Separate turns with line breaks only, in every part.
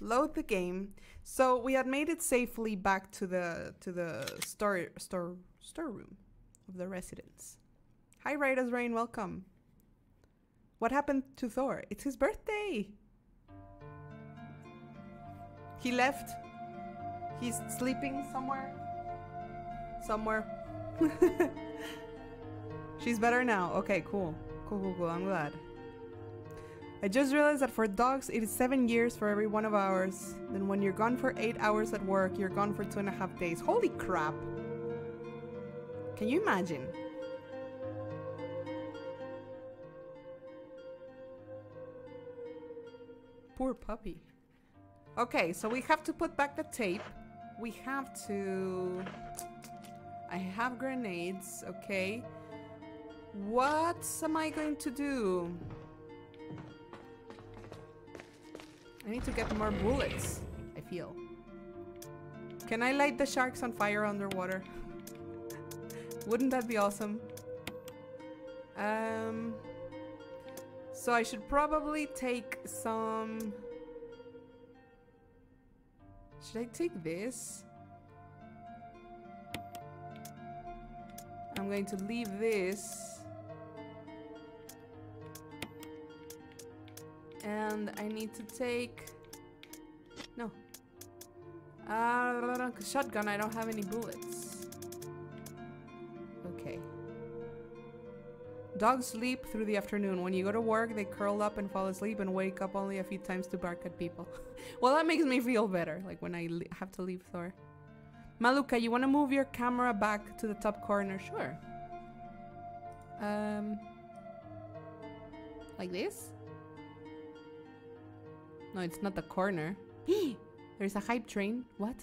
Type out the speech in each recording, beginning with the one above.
load the game. So we had made it safely back to the to the store store storeroom of the residence. Hi, Raiders Rain, welcome. What happened to Thor? It's his birthday. He left. He's sleeping somewhere. Somewhere. She's better now. Okay, cool. Cool, cool, cool. I'm glad. I just realized that for dogs, it is seven years for every one of ours. Then when you're gone for eight hours at work, you're gone for two and a half days. Holy crap. Can you imagine? Poor puppy. Okay, so we have to put back the tape. We have to... I have grenades, okay. What am I going to do? I need to get more bullets, I feel. Can I light the sharks on fire underwater? Wouldn't that be awesome? Um, so I should probably take some... Should I take this? I'm going to leave this. And I need to take... No. Uh, shotgun, I don't have any bullets. Okay. Dogs sleep through the afternoon. When you go to work, they curl up and fall asleep and wake up only a few times to bark at people. well, that makes me feel better, like when I have to leave Thor. Malukah, you want to move your camera back to the top corner? Sure. Um, like this? No, it's not the corner. There's a hype train. What?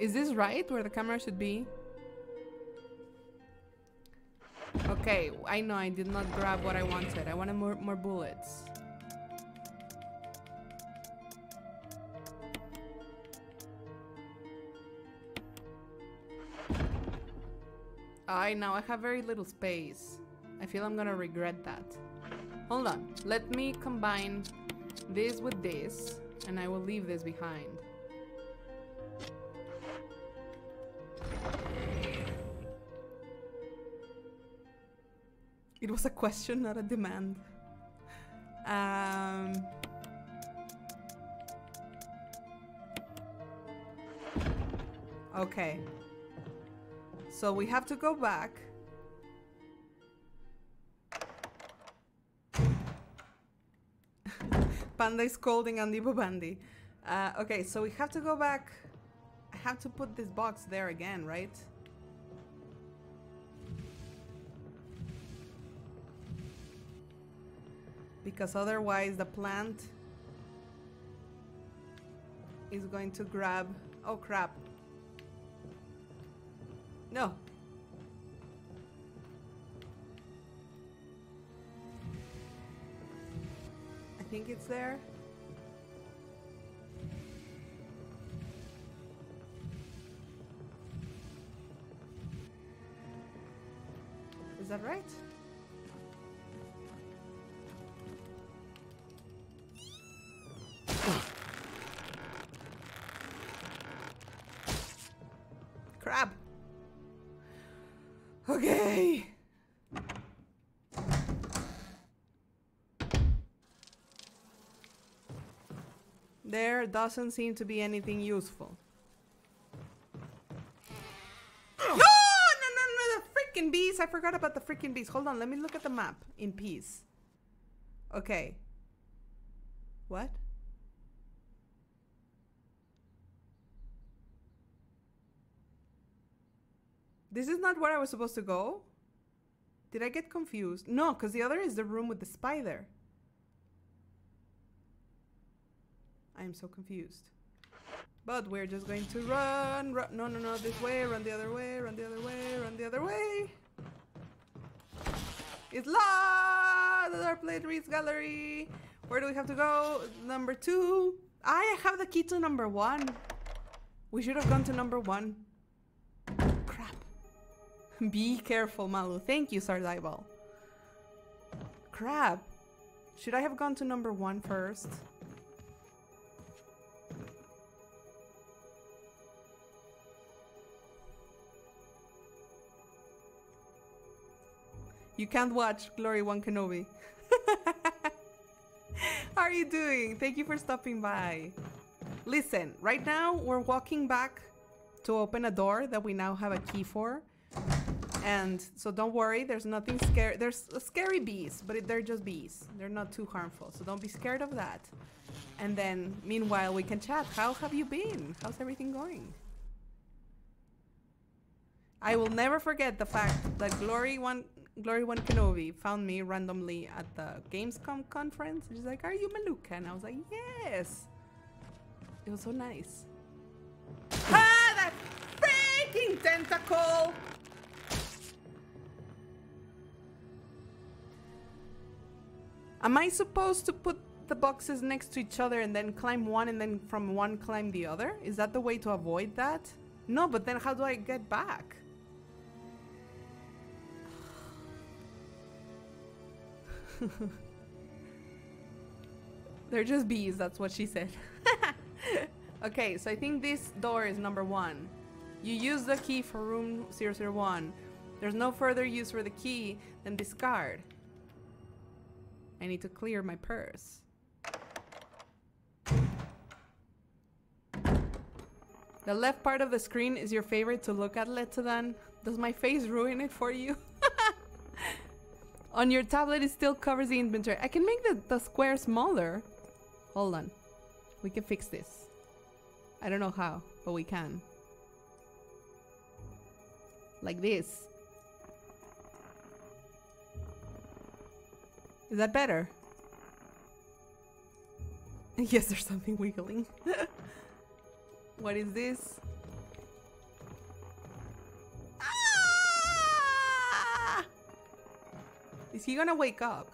Is this right where the camera should be? Okay, I know I did not grab what I wanted. I wanted more, more bullets. I now I have very little space. I feel I'm gonna regret that. Hold on. Let me combine this with this, and I will leave this behind. It was a question, not a demand. Um, okay. So we have to go back. Panda is scolding Andy Bobandi. Uh, okay, so we have to go back. I have to put this box there again, right? Because otherwise the plant is going to grab... Oh crap. No. I think it's there. Is that right? There doesn't seem to be anything useful. no, no, no, no, the freaking bees. I forgot about the freaking bees. Hold on, let me look at the map in peace. Okay. What? This is not where I was supposed to go? Did I get confused? No, because the other is the room with the spider. I am so confused. But we're just going to run, run. No, no, no, this way, run the other way, run the other way, run the other way. It's lost! The Dark Blade Reads Gallery. Where do we have to go? Number two. I have the key to number one. We should have gone to number one. Crap. Be careful, Malu. Thank you, Sardaibal. Crap. Should I have gone to number one first? You can't watch Glory One Kenobi. How are you doing? Thank you for stopping by. Listen, right now we're walking back to open a door that we now have a key for. And so don't worry, there's nothing scary. There's scary bees, but they're just bees. They're not too harmful, so don't be scared of that. And then, meanwhile, we can chat. How have you been? How's everything going? I will never forget the fact that Glory One Glory One Kenobi found me randomly at the Gamescom conference. She's like, "Are you Malukah?" And I was like, "Yes." It was so nice. ah, that freaking tentacle! Am I supposed to put the boxes next to each other and then climb one and then from one climb the other? Is that the way to avoid that? No, but then how do I get back? They're just bees, that's what she said. okay, so I think this door is number one. You use the key for room 001. There's no further use for the key than discard. I need to clear my purse. The left part of the screen is your favorite to look at, Letodan. Does my face ruin it for you? On your tablet, it still covers the inventory. I can make the, the square smaller. Hold on. We can fix this. I don't know how, but we can. Like this. Is that better? yes, there's something wiggling. what is this? Is he gonna wake up?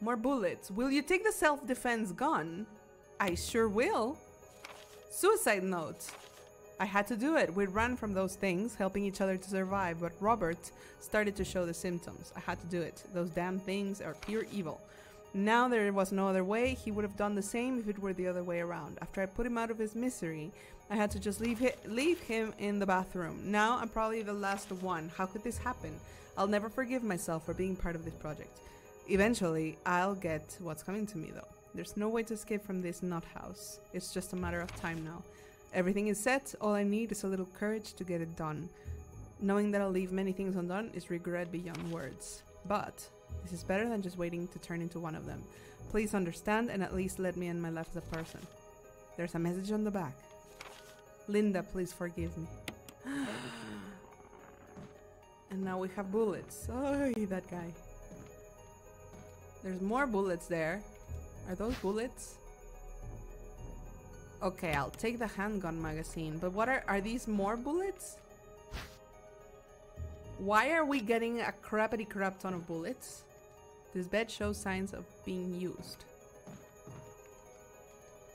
More bullets. Will you take the self-defense gun? I sure will. Suicide note. I had to do it. We ran from those things, helping each other to survive, but Robert started to show the symptoms. I had to do it. Those damn things are pure evil. Now there was no other way. He would have done the same if it were the other way around. After I put him out of his misery, I had to just leave, hi leave him in the bathroom. Now I'm probably the last one. How could this happen? I'll never forgive myself for being part of this project. Eventually, I'll get what's coming to me though. There's no way to escape from this nut house. It's just a matter of time now. Everything is set, all I need is a little courage to get it done. Knowing that I'll leave many things undone is regret beyond words. But this is better than just waiting to turn into one of them. Please understand and at least let me end my life as a person. There's a message on the back. Linda, please forgive me. and now we have bullets. Oh, that guy. There's more bullets there. Are those bullets? Okay, I'll take the handgun magazine. But what are are these more bullets? Why are we getting a crappity crap ton of bullets? This bed shows signs of being used.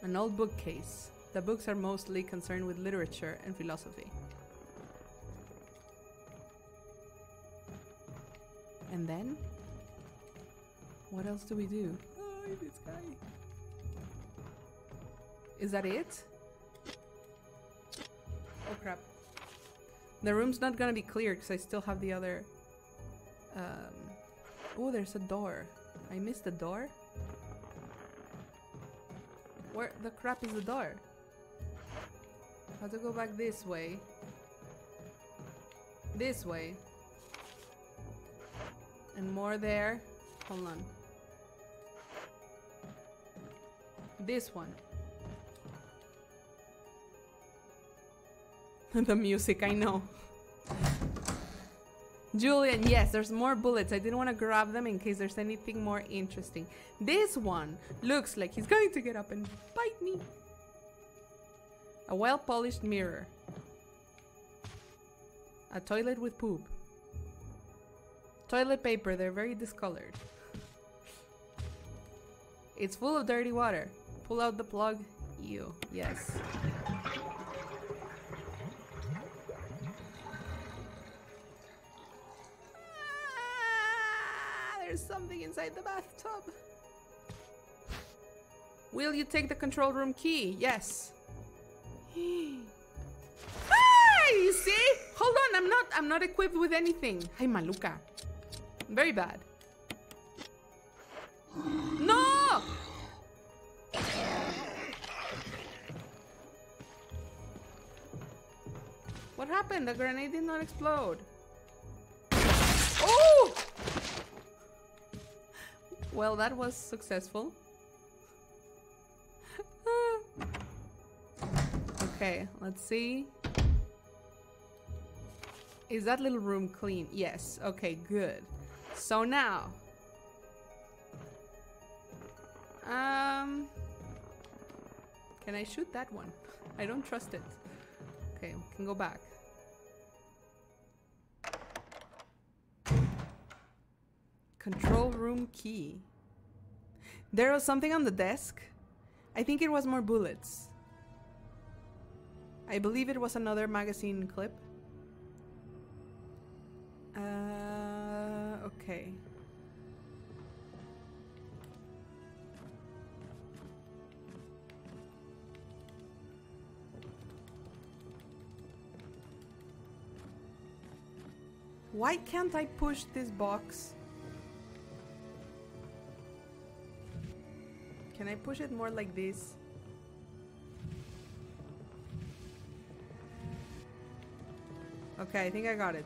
An old bookcase. The books are mostly concerned with literature and philosophy. And then? What else do we do? Oh, this guy. Is that it? Oh crap. The room's not gonna be clear because I still have the other... Um... Oh, there's a door. I missed the door? Where the crap is the door? How to go back this way? This way. And more there. Hold on. This one. the music, I know. Julian, yes, there's more bullets. I didn't want to grab them in case there's anything more interesting. This one looks like he's going to get up and bite me. A well-polished mirror. A toilet with poop. Toilet paper, they're very discolored. It's full of dirty water. Pull out the plug. Ew. Yes. Ah, there's something inside the bathtub. Will you take the control room key? Yes. ah, you see? Hold on, I'm not I'm not equipped with anything. Hey Malukah. Very bad. No! What happened? The grenade did not explode. Oh! Well, that was successful. okay, let's see. Is that little room clean? Yes. Okay, good. So now. Um. Can I shoot that one? I don't trust it. Okay, we can go back. Control room key. There was something on the desk. I think it was more bullets. I believe it was another magazine clip. Uh, okay. Why can't I push this box? Can I push it more like this? Okay, I think I got it.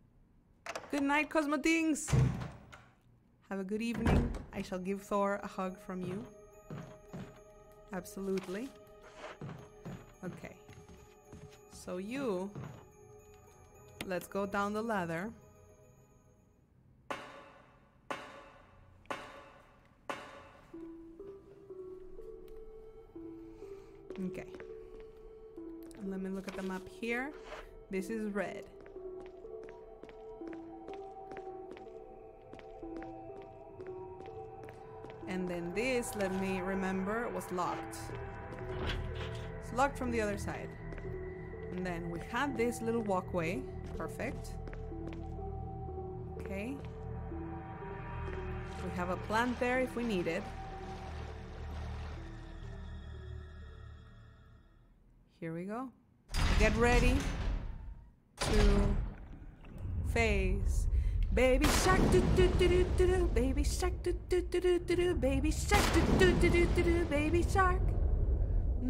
Good night, Cosmodings. Have a good evening. I shall give Thor a hug from you. Absolutely. Okay. So you... Let's go down the ladder. Okay. Let me look at the map here. This is red. And then this, let me remember, was locked. It's locked from the other side. And then we had this little walkway. Perfect. Okay. We have a plant there if we need it. Here we go. Get ready to face Baby shark do do do do do do baby shark do do do do do do baby shark do do do do do do baby shark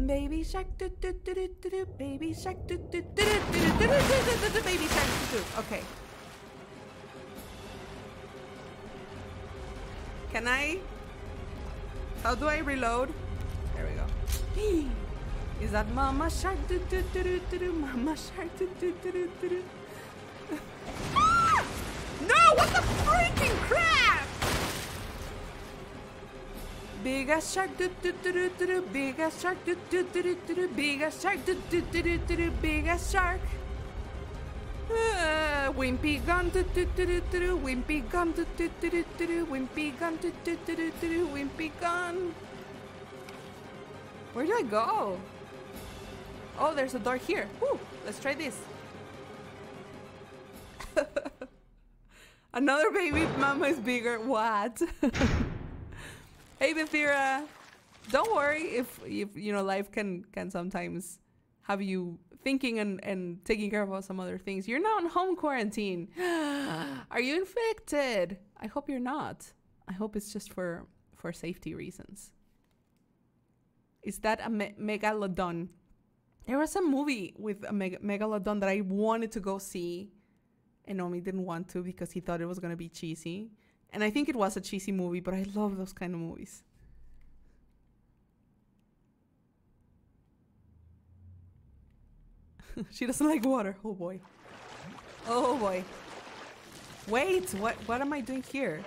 baby shark do do do do do do baby shark do do do do do do do baby shark do do okay Can I How do I reload? There we go. Is that mama shark do do do do do mama shark do do do do do what the freaking crap! Big ass shark, do do do do do do. Big ass shark, do do do do do do. Big ass shark, do do do do do do. Big ass shark. Uh, wimpy gun, do do do do do do. Wimpy gun, do do do do do do. Wimpy gun, do do do do do do. Wimpy gun. Where do I go? Oh, there's a door here. Woo, let's try this. Another baby mama is bigger. What? hey, Bethira. Don't worry if, if you know life can can sometimes have you thinking and, and taking care of some other things. You're not on home quarantine. Are you infected? I hope you're not. I hope it's just for for safety reasons. Is that a me megalodon? There was a movie with a meg megalodon that I wanted to go see, and Omi didn't want to because he thought it was gonna be cheesy. And I think it was a cheesy movie, but I love those kind of movies. she doesn't like water. Oh boy. Oh boy. Wait, what what am I doing here?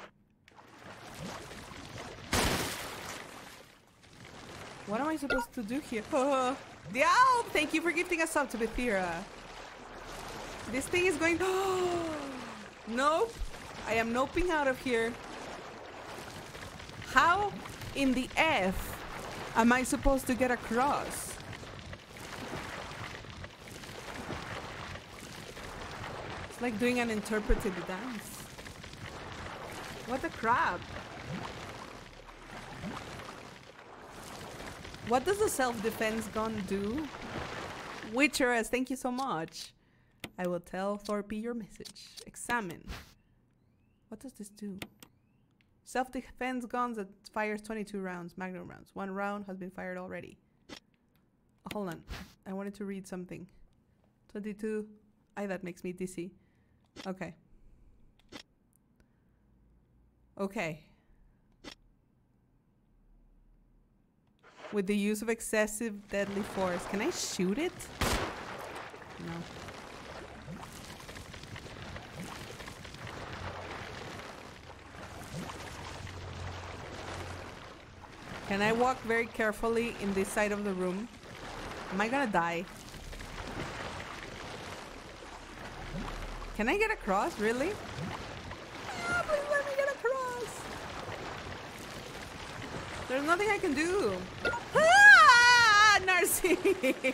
What am I supposed to do here? Oh! Thank you for gifting us up to Bethira. This thing is going. nope. I am noping out of here. How in the F am I supposed to get across? It's like doing an interpreted dance. What the crap? What does a self-defense gun do? Witcheress, thank you so much. I will tell Thorpe your message. Examine. What does this do? Self-defense guns that fires 22 rounds, magnum rounds. One round has been fired already. hold on. I wanted to read something. 22. I that makes me dizzy. Okay. Okay. with the use of excessive deadly force. Can I shoot it? No. Can I walk very carefully in this side of the room? Am I gonna die? Can I get across, really? Ah, please let me get across! There's nothing I can do. Ah, Narcy!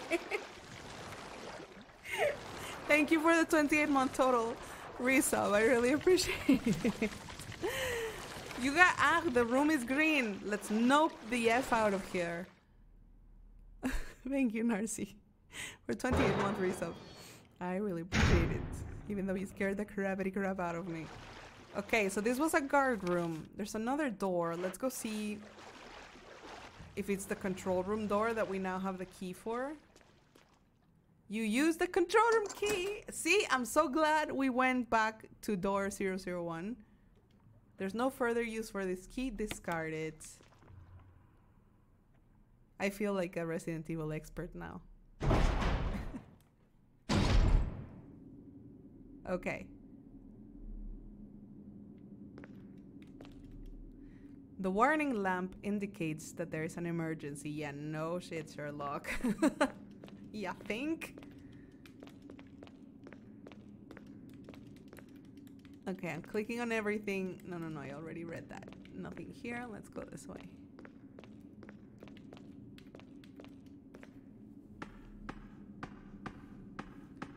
Thank you for the 28 month total resub. I really appreciate it. You got ah, the room is green. Let's nope the F out of here. Thank you, Narcy, for 28 month resub. I really appreciate it, even though you scared the cravity crap out of me. Okay, so this was a guard room. There's another door. Let's go see if it's the control room door that we now have the key for. You use the control room key. See, I'm so glad we went back to door 001. There's no further use for this key. Discard it. I feel like a Resident Evil expert now. okay. The warning lamp indicates that there is an emergency. Yeah, no shit, Sherlock. yeah, think? Okay, I'm clicking on everything. No, no, no, I already read that. Nothing here. Let's go this way.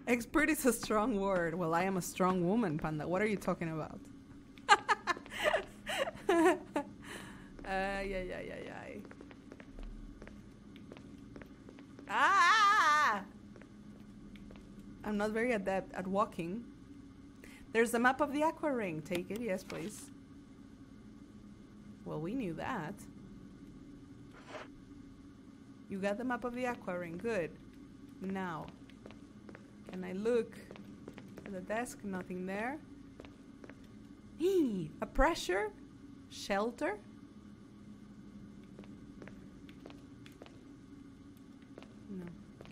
Expert is a strong word. Well, I am a strong woman, Panda. What are you talking about? Ay, ay, ay, ay, ay. Ah! I'm not very adept at walking. There's the map of the Aqua Ring. Take it, yes, please. Well, we knew that. You got the map of the Aqua Ring. Good. Now, can I look at the desk? Nothing there. Eee, a pressure? Shelter?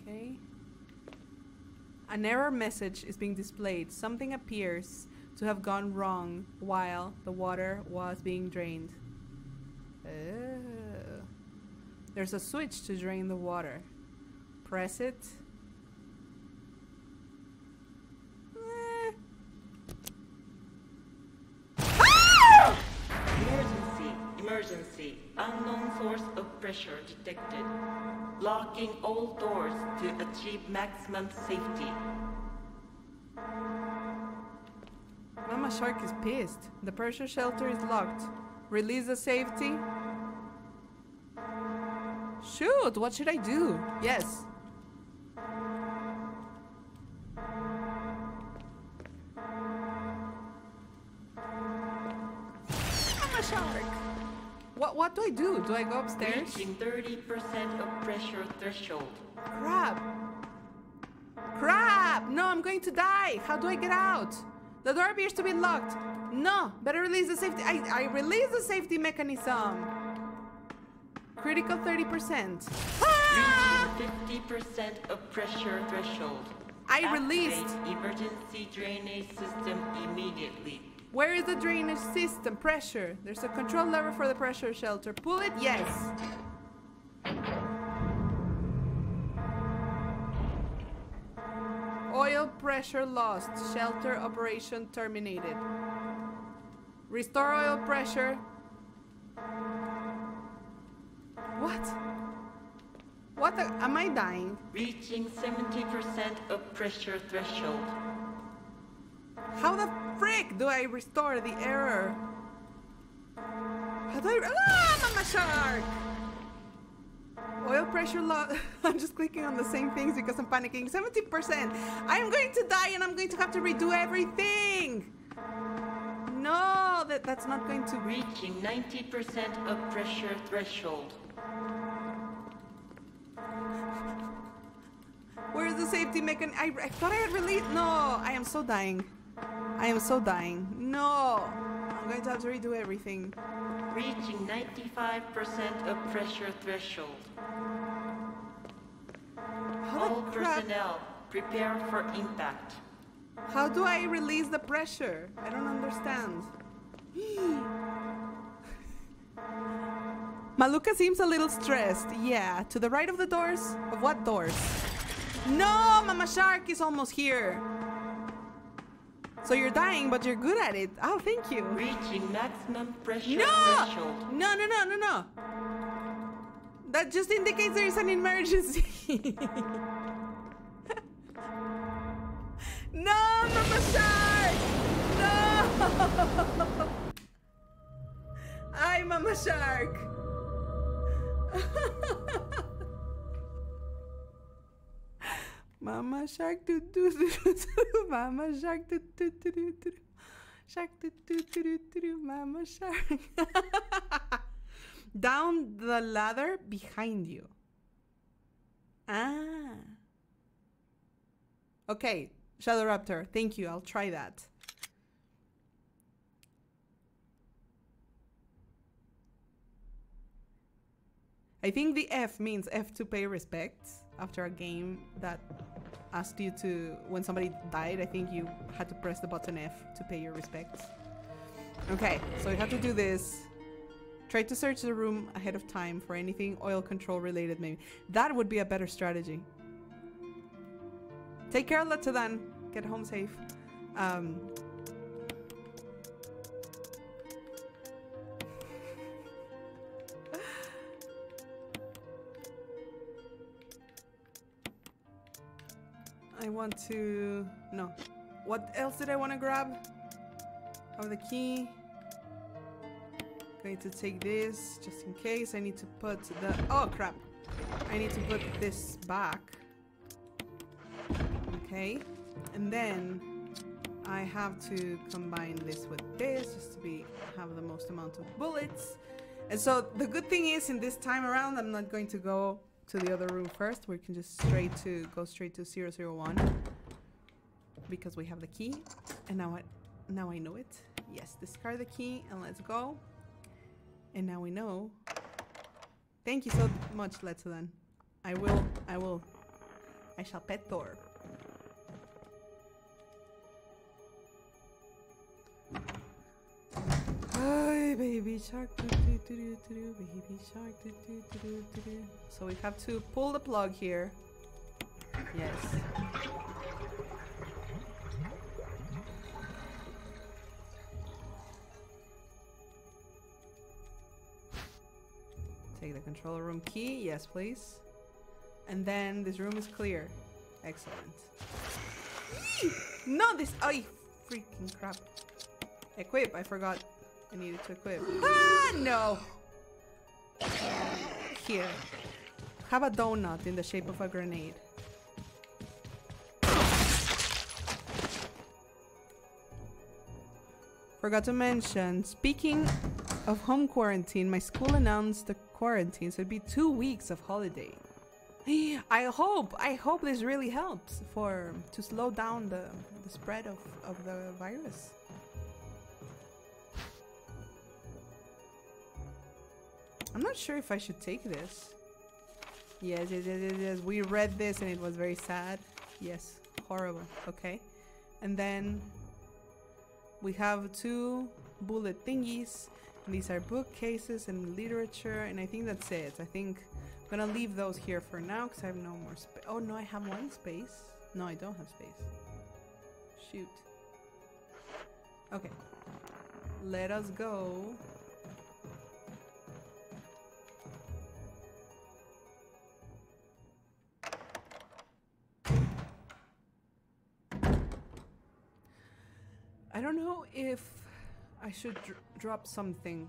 Okay. An error message is being displayed. Something appears to have gone wrong while the water was being drained. Oh. There's a switch to drain the water. Press it. Eh.
Ah! Emergency. Unknown source of pressure detected locking all doors to achieve maximum safety.
Mama Shark is pissed. The pressure shelter is locked. Release the safety. Shoot, what should I do? Yes. What what do I do? Do I go upstairs?
Reaching 30% of pressure threshold.
Crap. Crap! No, I'm going to die. How do I get out? The door appears to be locked. No, better release the safety. I, I release the safety mechanism. Critical 30%.
Ah! Reaching 50% of pressure threshold.
I released.
Activate emergency drainage system immediately.
Where is the drainage system? Pressure. There's a control lever for the pressure shelter. Pull it? Yes. Oil pressure lost. Shelter operation terminated. Restore oil pressure. What? What the? Am I dying?
Reaching 70% of pressure threshold.
How the frick do I restore the error? How do I? Ah, Mama Shark! Oil pressure low. I'm just clicking on the same things because I'm panicking. 70%. I'm going to die and I'm going to have to redo everything. No, that that's not going to reach.
Reaching 90% of pressure threshold.
Where's the safety mechanism? I, I thought I had released. No, I am so dying. I am so dying. No, I'm going to have to redo everything.
Reaching 95% of pressure threshold.
How
All personnel, prepare for impact.
How do I release the pressure? I don't understand. Malukah seems a little stressed. Yeah, to the right of the doors? Of what doors? No, Mama Shark is almost here. So you're dying, but you're good at it. Oh, thank you.
Reaching maximum pressure
No!
threshold.
No, no, no, no, no. That just indicates there is an emergency. no, Mama Shark! No! Ay, Mama Shark! Mama Shark, do do do do. Mama Shark, do do do do do. Shark, do do do do do do. Mama Shark. Down the ladder behind you. Ah. Okay, Shadow Raptor. Thank you. I'll try that. I think the F means F to pay respects after a game that asked you to when somebody died, I think you had to press the button F to pay your respects. Okay, so you have to do this. Try to search the room ahead of time for anything oil control related maybe. That would be a better strategy. Take care, of Latadan. Get home safe. Um, I want to... No. What else did I want to grab? Oh, the key. Going to take this just in case. I need to put the... Oh, crap. I need to put this back. Okay. And then I have to combine this with this just to be have the most amount of bullets. And so the good thing is in this time around, I'm not going to go to the other room first. We can just straight to go straight to 001 because we have the key. And now I now I know it. Yes, discard the key and let's go. And now we know. Thank you so much, Let's then I will I will I shall pet Thor. Baby shark, baby shark. So we have to pull the plug here. Yes. Take the control room key. Yes, please. And then this room is clear. Excellent. Not this. Oh, freaking crap. Equip. I forgot. I needed to equip. Ah, no. Here. Have a donut in the shape of a grenade. Forgot to mention, speaking of home quarantine, my school announced the quarantine, so it'd be two weeks of holiday. I hope, I hope this really helps for to slow down the, the spread of, of the virus. I'm not sure if I should take this. Yes, yes, yes, yes, yes. We read this and it was very sad. Yes, horrible. Okay. And then we have two bullet thingies. These are bookcases and literature. And I think that's it. I think I'm gonna leave those here for now because I have no more space. Oh no, I have one space. No, I don't have space. Shoot. Okay. Let us go. Don't know if I should dr- drop something.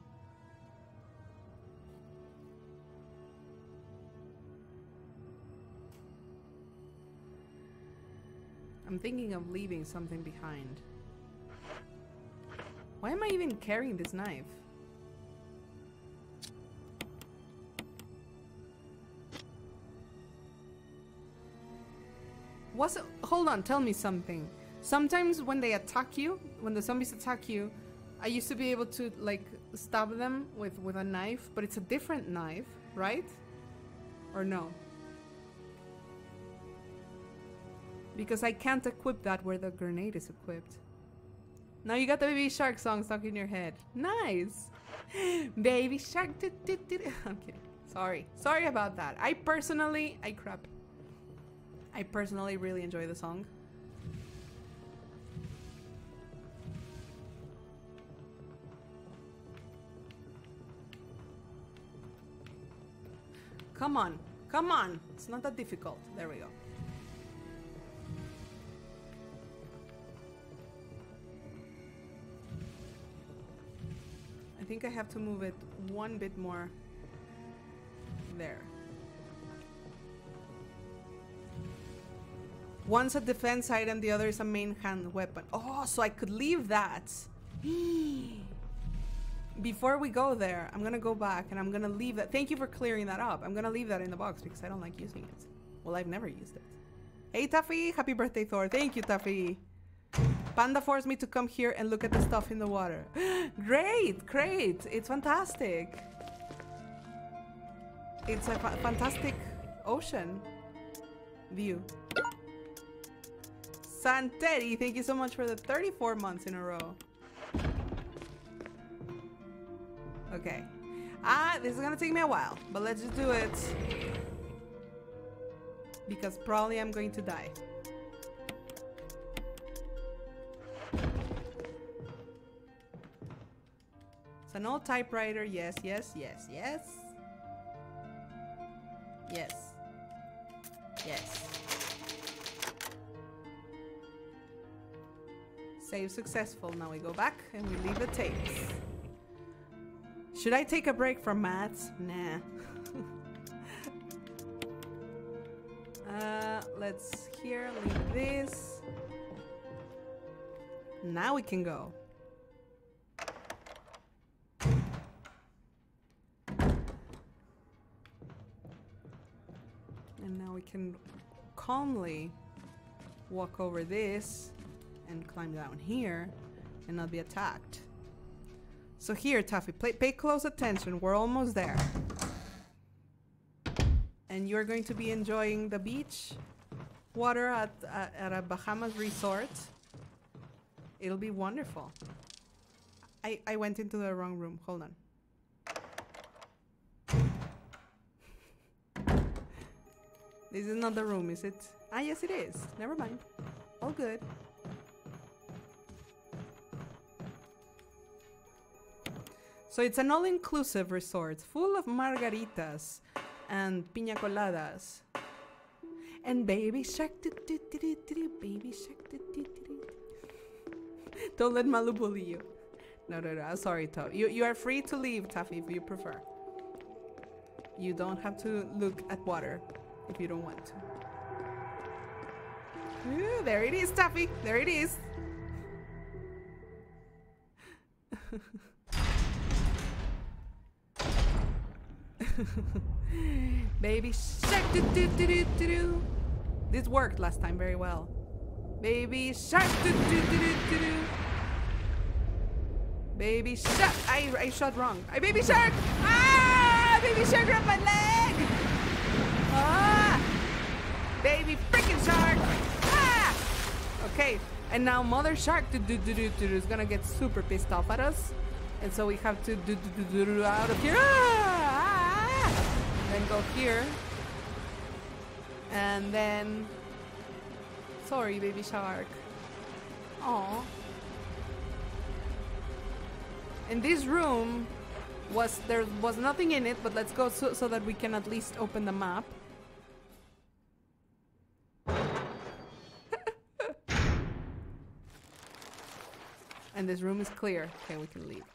I'm thinking of leaving something behind. Why am I even carrying this knife? It? Hold on, tell me something. Sometimes when they attack you, when the zombies attack you, I used to be able to like stab them with with a knife, but it's a different knife, right? Or no? Because I can't equip that where the grenade is equipped. Now you got the Baby Shark song stuck in your head. Nice! Baby Shark. do, do, do, kidding. Sorry. Sorry about that. I personally. I crap. I personally really enjoy the song. Come on. Come on. It's not that difficult. There we go. I think I have to move it one bit more there. One's a defense item, the other is a main hand weapon. Oh, so I could leave that. Before we go there, I'm gonna go back and I'm gonna leave that. Thank you for clearing that up. I'm gonna leave that in the box because I don't like using it. Well, I've never used it. Hey, Taffy! Happy birthday, Thor. Thank you, Taffy. Panda forced me to come here and look at the stuff in the water. great, great. It's fantastic. It's a fa fantastic ocean view. Santeri, thank you so much for the 34 months in a row. Okay. Ah, this is gonna take me a while, but let's just do it. Because probably I'm going to die. It's an old typewriter. Yes, yes, yes, yes. Yes. Yes. Save successful. Now we go back and we leave the tapes. Should I take a break from maths? Nah. uh, let's here leave this. Now we can go. And now we can calmly walk over this and climb down here and not be attacked. So here, Taffy, play, pay close attention. We're almost there. And you're going to be enjoying the beach water at, at, at a Bahamas resort. It'll be wonderful. I, I went into the wrong room. Hold on. This is not the room, is it? Ah, yes, it is. Never mind. All good. So it's an all-inclusive resort full of margaritas and piña coladas. And baby shark, do, do, do, do, do, baby shark. Do, do, do, do. Don't let Malu bully you. No, no, no. I'm sorry, Todd. You, you are free to leave, Taffy, if you prefer. You don't have to look at water if you don't want to. Ooh, there it is, Taffy. There it is. Baby shark do do do do do do. This worked last time very well. Baby shark do do do do do do. Baby shark. I I shot wrong. I baby shark. Ah! Baby shark grabbed my leg. Ah! Baby freaking shark. Ah! Okay, and now Mother Shark do, do, do, do, do, do, is gonna get super pissed off at us. And so we have to do, do, do, do, do, out of here. Ah! Then go here. And then... Sorry, baby shark. Oh. In this room was there was nothing in it, but let's go so, so that we can at least open the map. and this room is clear. Okay, we can leave.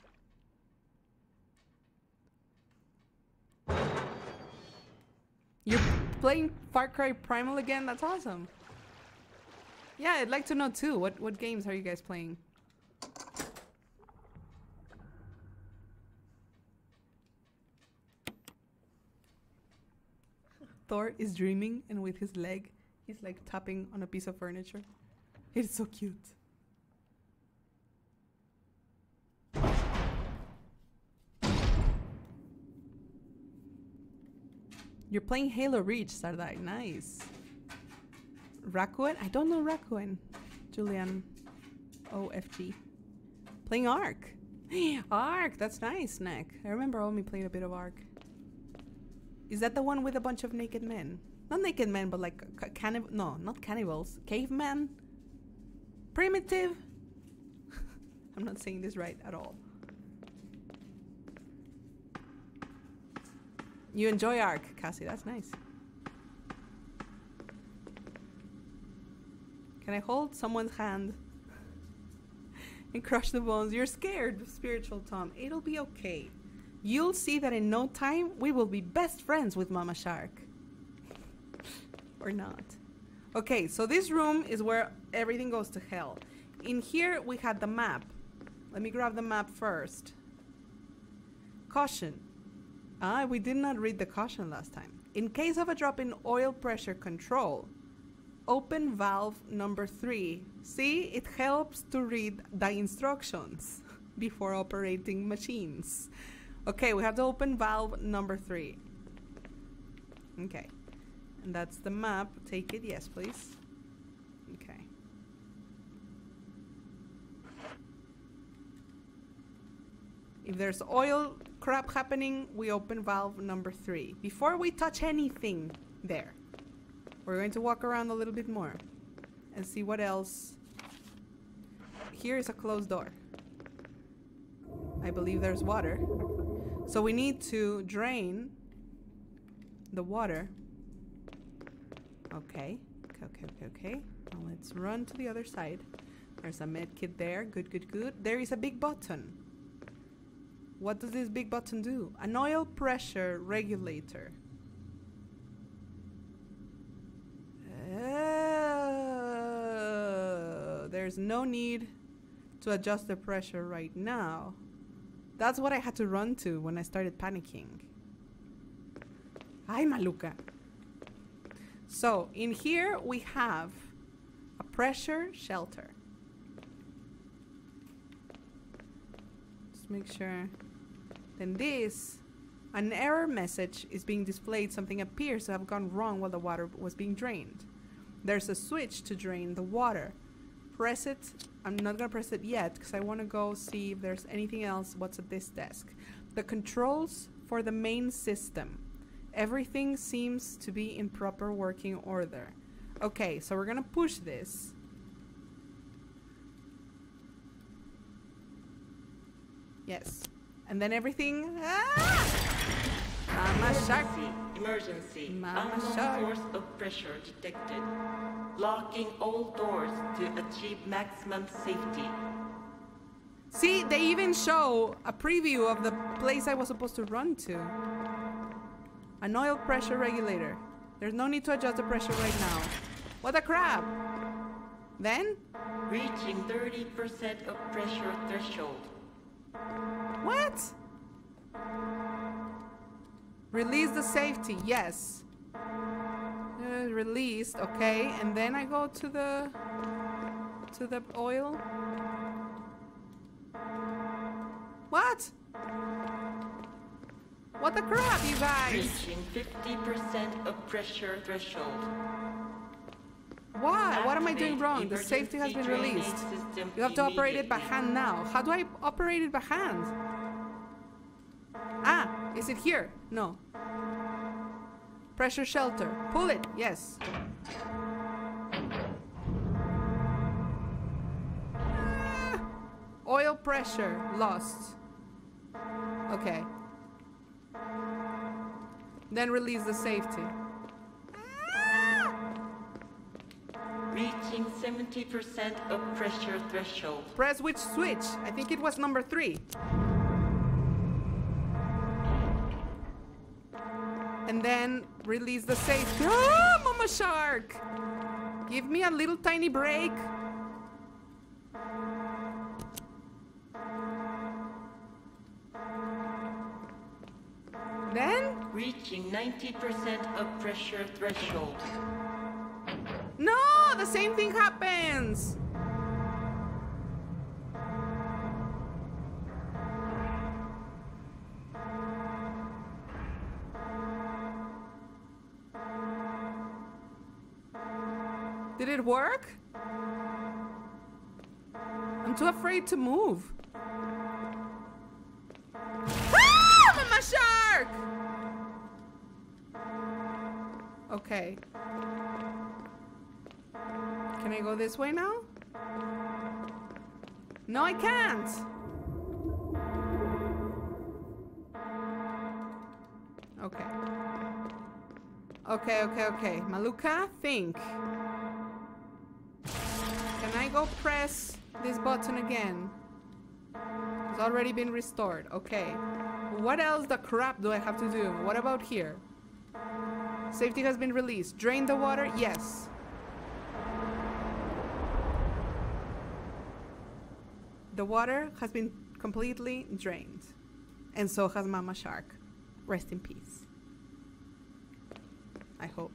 You're playing Far Cry Primal again? That's awesome. Yeah, I'd like to know too. What what games are you guys playing? Thor is dreaming and with his leg he's like tapping on a piece of furniture. It's so cute. You're playing Halo Reach, Sardai. Nice. Rakuen? I don't know Rakuen. Julian. OFG. Playing Ark. Ark, that's nice, Nick. I remember Omi played a bit of Ark. Is that the one with a bunch of naked men? Not naked men, but like cannibal. No, not cannibals. Cavemen. Primitive. I'm not saying this right at all. You enjoy Ark, Cassie. That's nice. Can I hold someone's hand and crush the bones? You're scared, spiritual Tom. It'll be okay. You'll see that in no time we will be best friends with Mama Shark. or not. Okay, so this room is where everything goes to hell. In here we had the map. Let me grab the map first. Caution. Ah, we did not read the caution last time. In case of a drop in oil pressure control, open valve number three. See, it helps to read the instructions before operating machines. Okay, we have to open valve number three. Okay. And that's the map. Take it, yes, please. Okay. If there's oil crap happening, we open valve number three. Before we touch anything there, we're going to walk around a little bit more and see what else. Here is a closed door. I believe there's water. So we need to drain the water. Okay. Okay, okay, okay. Now let's run to the other side. There's a med kit there. Good, good, good. There is a big button. What does this big button do? An oil pressure regulator. Oh, there's no need to adjust the pressure right now. That's what I had to run to when I started panicking. Hi, Malukah. So, in here we have a pressure shelter. Just make sure. Then this, an error message is being displayed. Something appears to have gone wrong while the water was being drained. There's a switch to drain the water. Press it. I'm not gonna press it yet because I want to go see if there's anything else. What's at this desk? The controls for the main system. Everything seems to be in proper working order. Okay, so we're gonna push this. Yes. And then everything. Ah! Mama Shark.
Emergency.
Mama
Unknown
Shark.
source of pressure detected. Locking all doors to achieve maximum safety.
See, they even show a preview of the place I was supposed to run to. An oil pressure regulator. There's no need to adjust the pressure right now. What a crap! Then?
Reaching 30% of pressure threshold.
What? Release the safety, yes. Uh, released, okay. And then I go to the to the oil. What? What the crap, you guys?
Reaching 50% of pressure threshold.
Why? What am I doing wrong? The safety has been released. You have to operate it by hand now. How do I operate it by hand? Ah, is it here? No. Pressure shelter. Pull it. Yes. Ah, Oil pressure lost. Okay. Then release the safety.
Reaching 70% of pressure threshold.
Press which switch? I think it was number three. And then release the safe. Ah, Mama Shark! Give me a little tiny break. Then?
Reaching 90% of pressure threshold.
No! The same thing happens! Did it work? I'm too afraid to move. Ah! Mama shark! Okay. Can I go this way now? No, I can't. Okay. Okay, okay, okay. Malukah, think. Can I go press this button again? It's already been restored. Okay. What else the crap do I have to do? What about here? Safety has been released. Drain the water? Yes. The water has been completely drained. And so has Mama Shark. Rest in peace. I hope.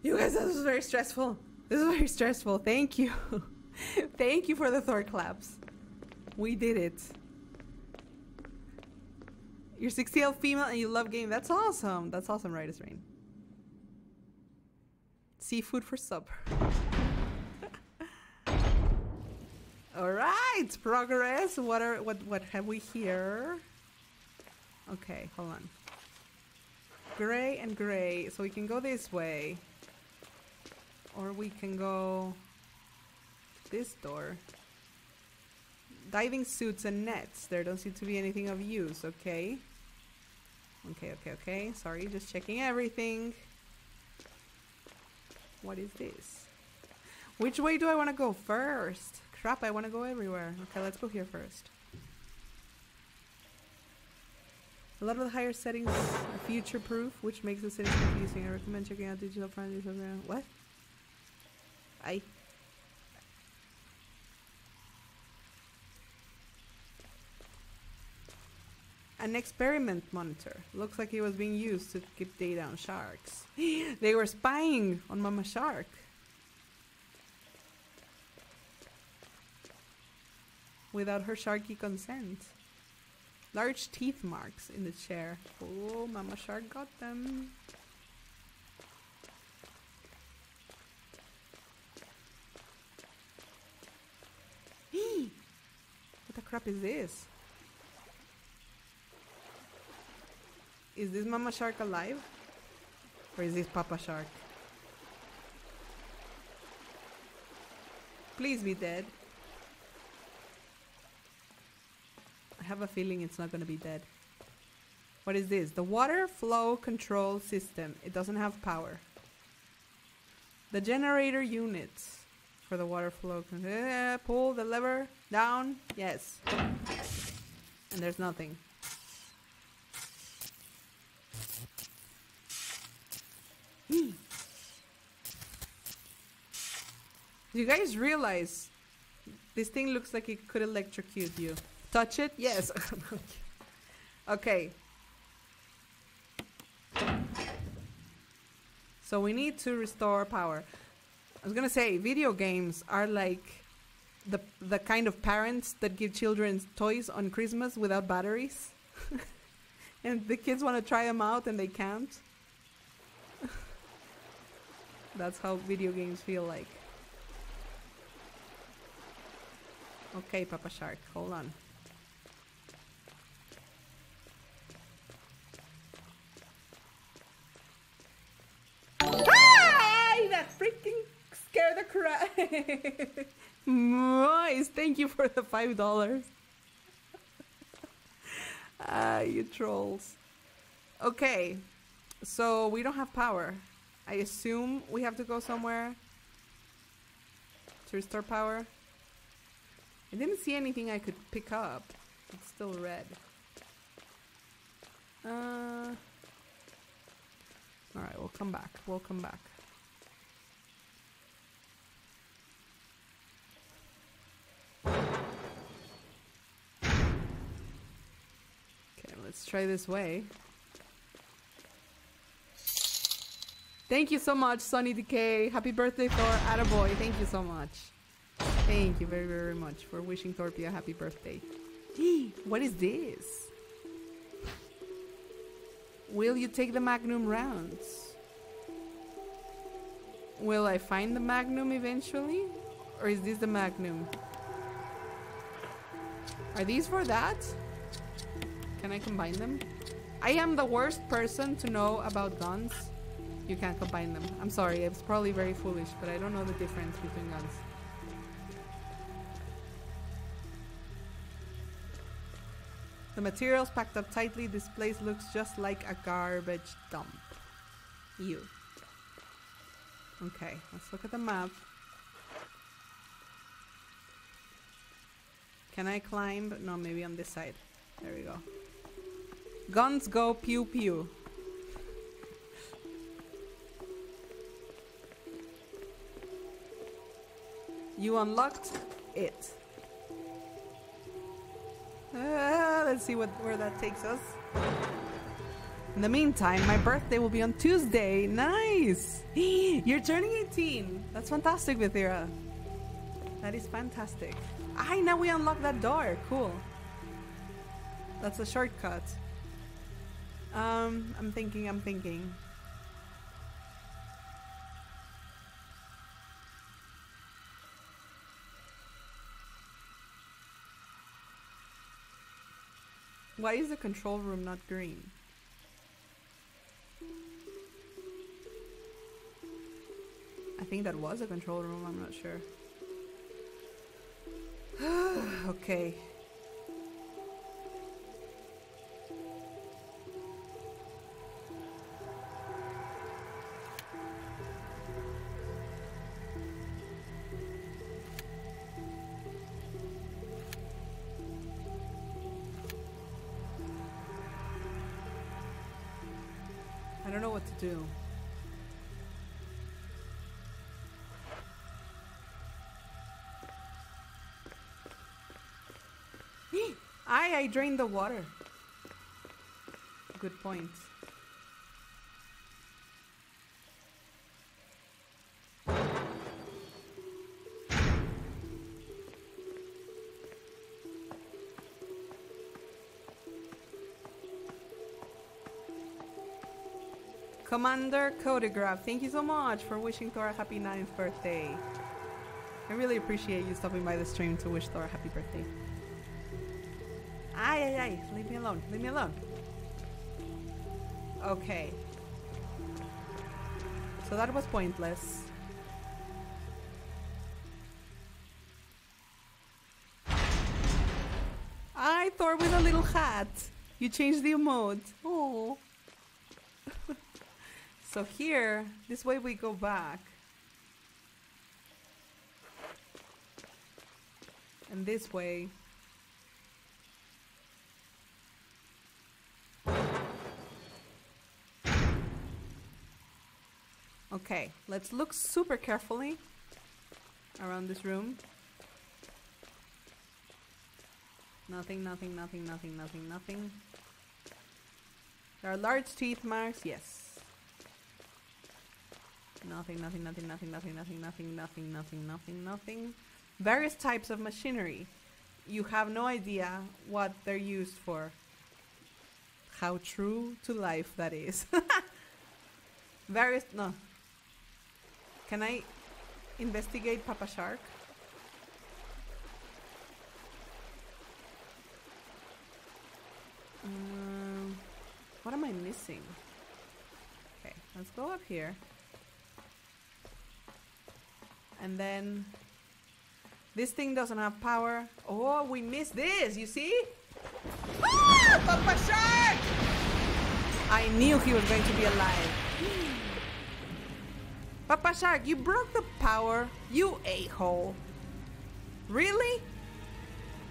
You guys, this was very stressful. This is very stressful. Thank you. Thank you for the Thor claps. We did it. You're 60L female and you love game. That's awesome. That's awesome, right, as rain. Seafood for supper. All right, progress. What are what what have we here? Okay, hold on. Gray and gray. So we can go this way. Or we can go this door. Diving suits and nets. There don't seem to be anything of use, okay? Okay, okay, okay. Sorry, just checking everything. What is this? Which way do I want to go first? Crap, I want to go everywhere. Okay, let's go here first. A lot of the higher settings are future proof, which makes the settings confusing. I recommend checking out digital friendly program. What? I. An experiment monitor. Looks like it was being used to keep data on sharks. they were spying on Mama Shark. Without her sharky consent. Large teeth marks in the chair. Oh, Mama Shark got them. what the crap is this? Is this Mama Shark alive? Or is this Papa Shark? Please be dead. I have a feeling it's not going to be dead. What is this? The water flow control system. It doesn't have power. The generator units for the water flow. eh, pull the lever down. Yes. And there's nothing. Hmm. Do you guys realize this thing looks like it could electrocute you? Touch it? Yes. okay. So we need to restore power. I was gonna say video games are like the the kind of parents that give children toys on Christmas without batteries, and the kids want to try them out and they can't. That's how video games feel like. Okay, Papa Shark, hold on. Scared the crap. nice, thank you for the five dollars. ah, you trolls. Okay, so we don't have power. I assume we have to go somewhere to restore power. I didn't see anything I could pick up. It's still red. Uh, Alright, we'll come back. We'll come back. Okay, let's try this way. Thank you so much, Sunny Decay. Happy birthday, Thor. Attaboy. Thank you so much. Thank you very, very much for wishing Thorpy a happy birthday. what is this? Will you take the Magnum rounds? Will I find the Magnum eventually? Or is this the Magnum? Are these for that? Can I combine them? I am the worst person to know about guns. You can't combine them. I'm sorry, it's probably very foolish, but I don't know the difference between guns. The materials packed up tightly, this place looks just like a garbage dump. You. Okay, let's look at the map. Can I climb? No, maybe on this side. There we go. Guns go pew pew. You unlocked it. Uh, let's see what where that takes us. In the meantime, my birthday will be on Tuesday. Nice! You're turning 18. That's fantastic, Vithira. That is fantastic. Ah, now we unlock that door. Cool. That's a shortcut. Um, I'm thinking, I'm thinking. Why is the control room not green? I think that was a control room, I'm not sure. okay. I I drained the water. Good point. Commander Codograph, thank you so much for wishing Thor a happy ninth birthday. I really appreciate you stopping by the stream to wish Thor a happy birthday. Ay, ay, ay, leave me alone, leave me alone. Okay. So that was pointless. I Thor with a little hat. You changed the emote. Oh. So here, this way we go back. And this way. Okay, let's look super carefully around this room. Nothing, nothing, nothing, nothing, nothing, nothing. There are large teeth marks, yes. Nothing, nothing, nothing, nothing, nothing, nothing, nothing, nothing, nothing, nothing, nothing. Various types of machinery. You have no idea what they're used for. How true to life that is. Various, no. Can I investigate Papa Shark? Um, what am I missing? Okay, let's go up here. And then this thing doesn't have power. Oh, we missed this, you see? Ah, Papa Shark! I knew he was going to be alive. Papa Shark, you broke the power, you a-hole. Really?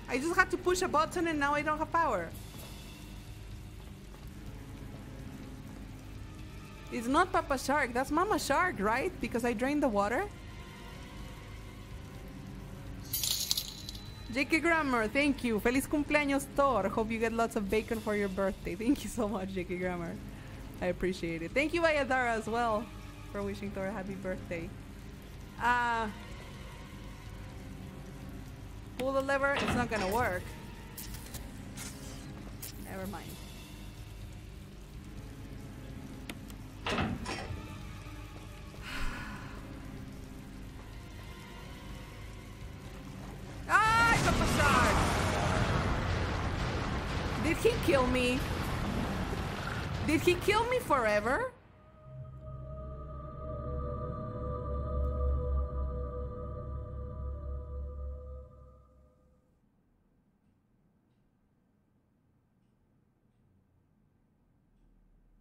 I just had to push a button and now I don't have power. It's not Papa Shark, that's Mama Shark, right? Because I drained the water? JK Grammar, thank you. Feliz cumpleaños, Thor. Hope you get lots of bacon for your birthday. Thank you so much, JK Grammar. I appreciate it. Thank you, Ayadara, as well, for wishing Thor a happy birthday. Uh, pull the lever, it's not gonna work. Never mind. Kill me? Did he kill me forever?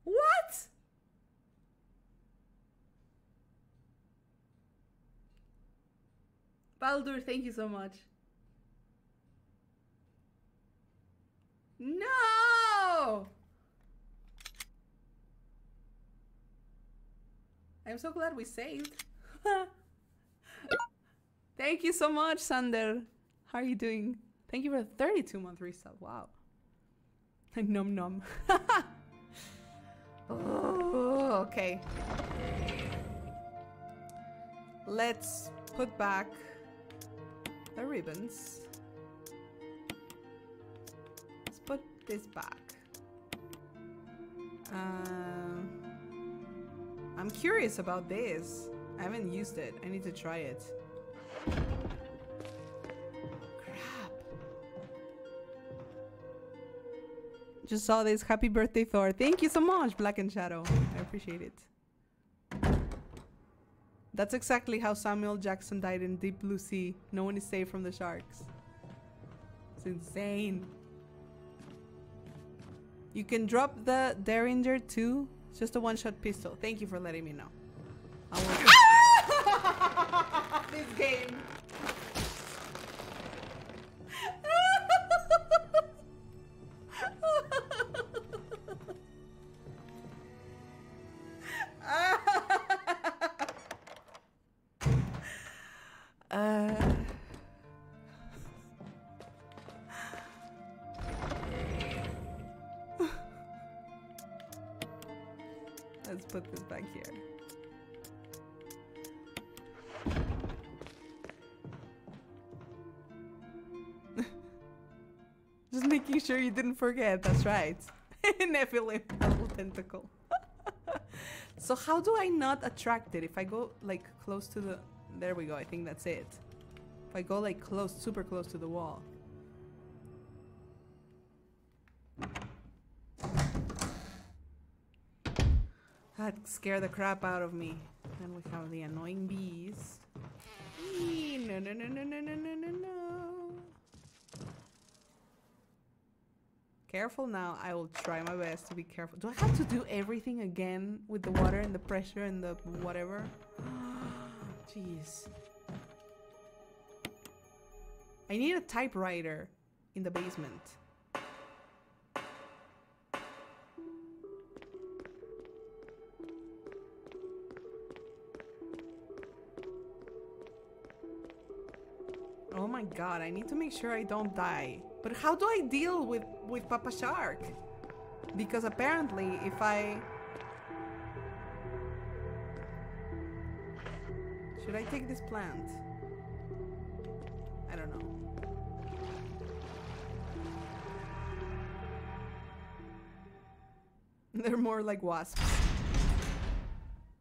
What? Baldur, thank you so much. No! I'm so glad we saved. Thank you so much, Sander. How are you doing? Thank you for the 32 month resub. Wow. Num num. oh, okay. Let's put back the ribbons. Let's put this back. Um, I'm curious about this. I haven't used it. I need to try it. Crap. Just saw this. Happy birthday, Thor. Thank you so much, Black and Shadow. I appreciate it. That's exactly how Samuel Jackson died in Deep Blue Sea. No one is safe from the sharks. It's insane. You can drop the Derringer too. It's just a one-shot pistol. Thank you for letting me know. This game. making sure you didn't forget. That's right. Nephilim, little tentacle. so how do I not attract it? If I go like close to the... There we go. I think that's it. If I go like close, super close to the wall. That scared the crap out of me. Then we have the annoying bees. Eee, no, no, no, no, no, no, no, Careful now. I will try my best to be careful. Do I have to do everything again with the water and the pressure and the whatever? Jeez. I need a typewriter in the basement. Oh my god, I need to make sure I don't die. But how do I deal with, with Papa Shark? Because apparently if I... Should I take this plant? I don't know. They're more like wasps.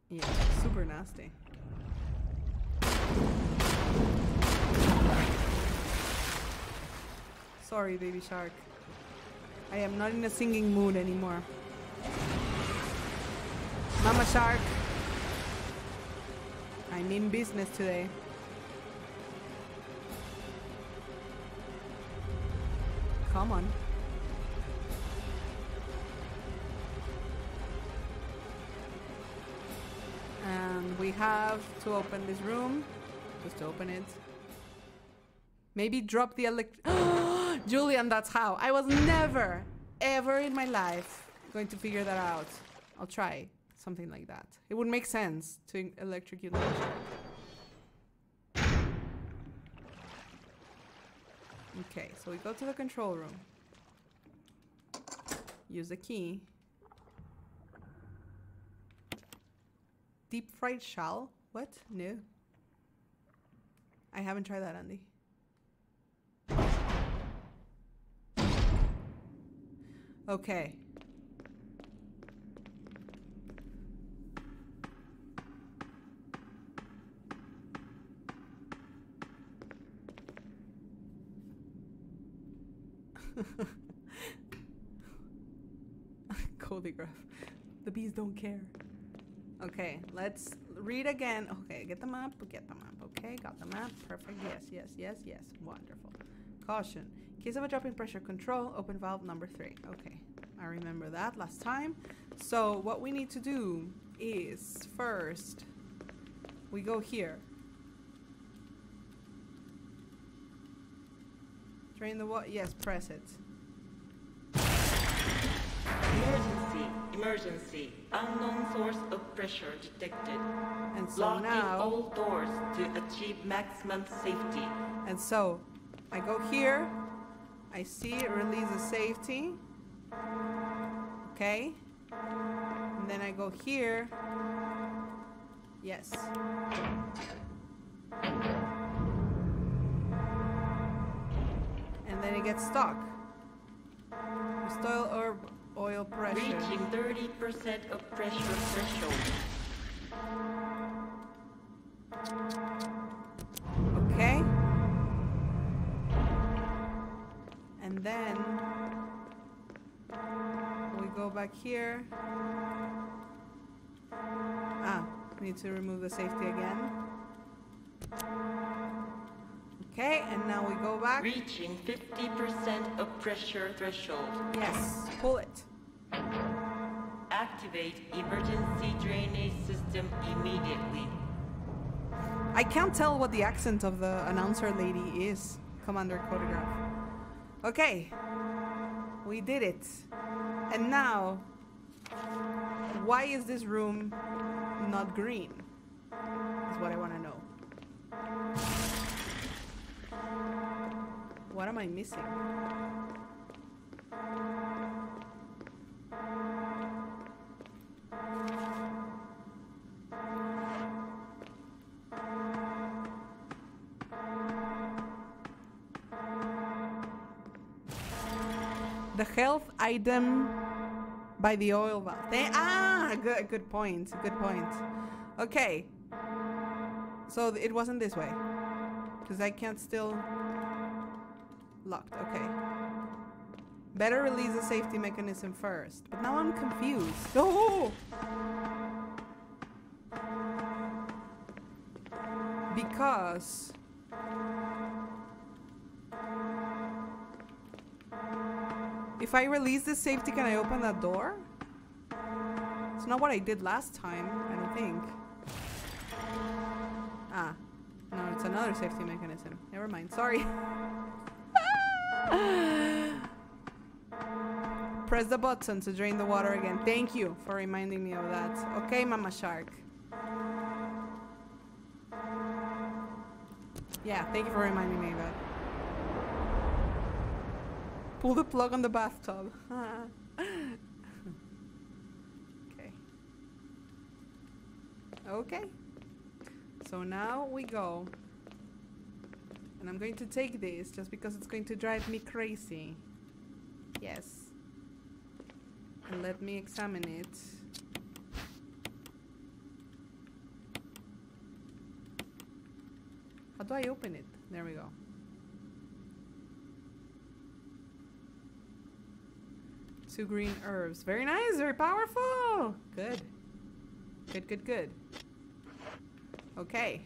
Yeah, super nasty. Sorry, baby shark. I am not in a singing mood anymore. Mama shark. I mean business today. Come on. And we have to open this room. Just open it. Maybe drop the elect. Julian, that's how. I was never, ever in my life going to figure that out. I'll try something like that. It would make sense to electrocute the shark. Okay, so we go to the control room. Use the key. Deep fried shell? What? No. I haven't tried that, Andy. Okay. Codygraph. The bees don't care. Okay, let's read again. Okay, get the map, get the map. Okay, got the map. Perfect. Yes, yes, yes, yes. Wonderful. Caution. Case of a drop in pressure control, open valve number three. Okay, I remember that last time. So what we need to do is first we go here. Drain the water. Yes, press it.
Emergency, emergency. Unknown source of pressure detected.
And so
Locking
now,
all doors to achieve maximum safety.
and so I go here. I see it releases safety. Okay. And then I go here. Yes. And then it gets stuck. Restore or oil pressure.
Reaching 30% of pressure threshold.
Then we go back here. Ah, need to remove the safety again. Okay, and now we go back.
Reaching 50% of pressure threshold.
Yes, pull it.
Activate emergency drainage system immediately.
I can't tell what the accent of the announcer lady is, Commander Codegraph. Okay, we did it. And now, why is this room not green? Is what I want to know. What am I missing? The health item by the oil valve. They, ah, good, good point. Good point. Okay. So it wasn't this way. Because I can't still... Locked, okay. Better release the safety mechanism first. But now I'm confused. Oh! Because... If I release the safety, can I open that door? It's not what I did last time, I don't think. Ah. No, it's another safety mechanism. Never mind. Sorry. Press the button to drain the water again. Thank you for reminding me of that. Okay, Mama Shark. Yeah, thank you for reminding me of that. Pull the plug on the bathtub. okay. Okay. So now we go. And I'm going to take this just because it's going to drive me crazy. Yes. And let me examine it. How do I open it? There we go. Two green herbs. Very nice, very powerful. Good. Good, good, good. Okay.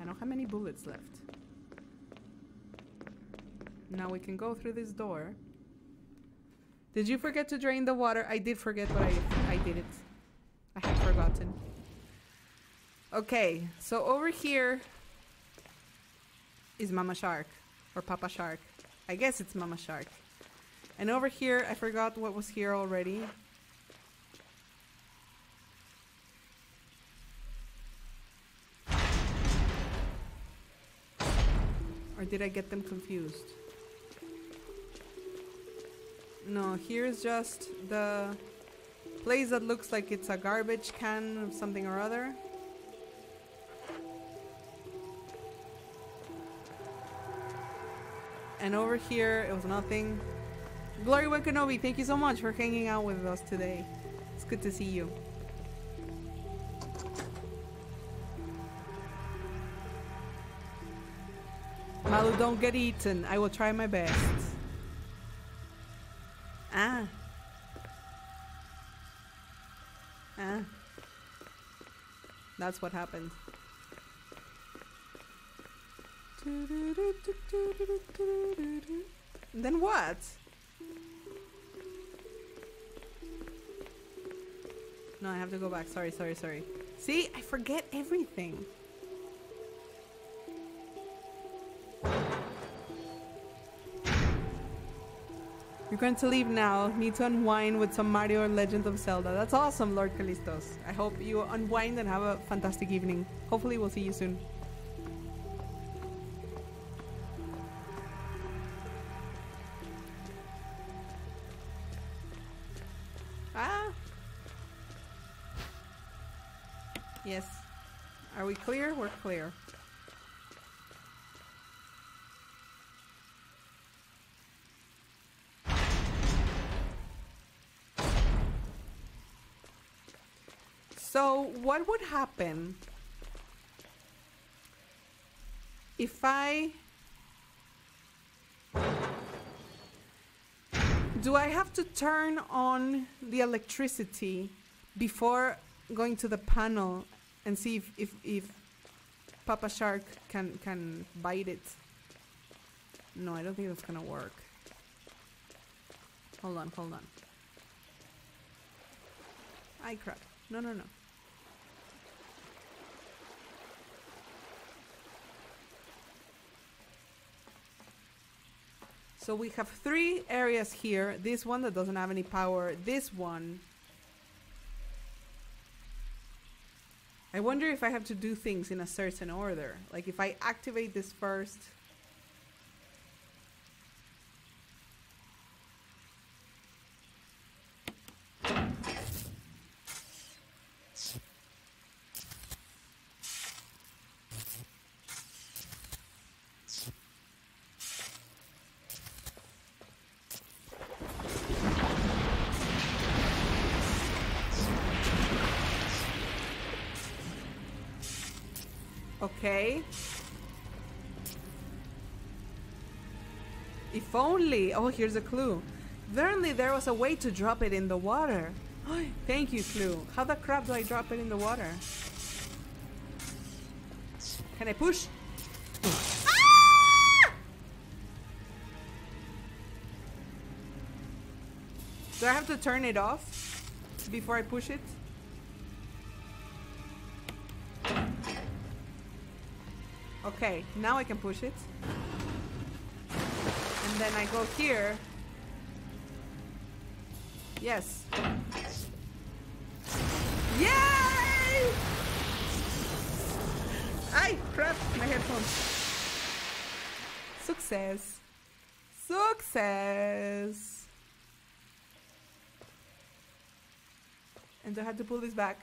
I don't have many bullets left. Now we can go through this door. Did you forget to drain the water? I did forget, but I, I did it. I had forgotten. Okay, so over here is Mama Shark. Or Papa Shark. I guess it's Mama Shark. And over here, I forgot what was here already. Or did I get them confused? No, here's just the place that looks like it's a garbage can of something or other. And over here, it was nothing. Glory Wakanobi, thank you so much for hanging out with us today. It's good to see you. Malu, don't get eaten. I will try my best. Ah. Ah. That's what happened. Then what? No, I have to go back. Sorry, sorry, sorry. See, I forget everything. You're going to leave now. Need to unwind with some Mario or Legend of Zelda. That's awesome, Lord Callistos. I hope you unwind and have a fantastic evening. Hopefully, we'll see you soon. Clear? We're clear. So, what would happen if I. Do I have to turn on the electricity before going to the panel and see if, if, if Papa Shark can, can bite it? No, I don't think that's gonna work. Hold on, hold on. I crap. No, no, no. So we have three areas here. This one that doesn't have any power. This one. I wonder if I have to do things in a certain order. Like if I activate this first. Okay. If only. Oh, here's a clue. Only there was a way to drop it in the water. Thank you, clue. How the crap do I drop it in the water? Can I push? Ah! Do I have to turn it off before I push it? Okay, now I can push it. And then I go here. Yes. Yay! Ay, crap, my headphones. Success. Success. And I had to pull this back?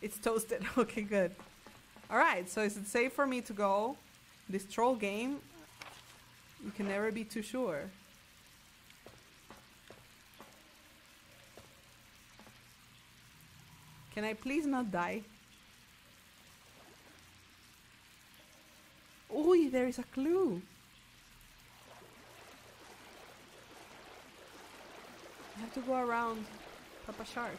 It's toasted. Okay, good. Alright, so is it safe for me to go? This troll game, you can never be too sure. Can I please not die? Oh, there is a clue. I have to go around Papa Shark.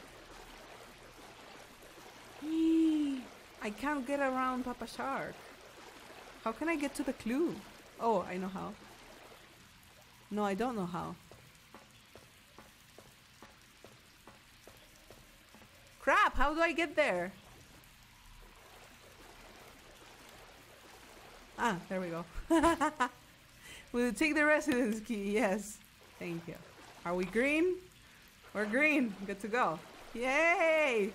Eee, I can't get around Papa Shark. How can I get to the clue? Oh, I know how. No, I don't know how. Crap, how do I get there? Ah, there we go. we'll take the residence key, yes. Thank you. Are we green? We're green. Good to go. Yay!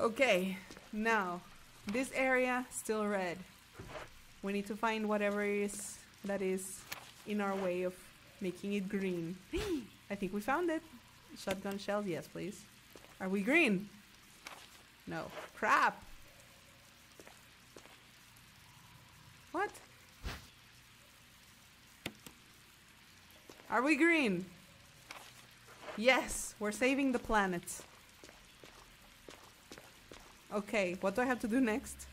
Okay, now this area still red. We need to find whatever is that is in our way of making it green. I think we found it. Shotgun shells, yes, please. Are we green? No. Crap. What? Are we green? Yes, we're saving the planet. Okay, what do I have to do next?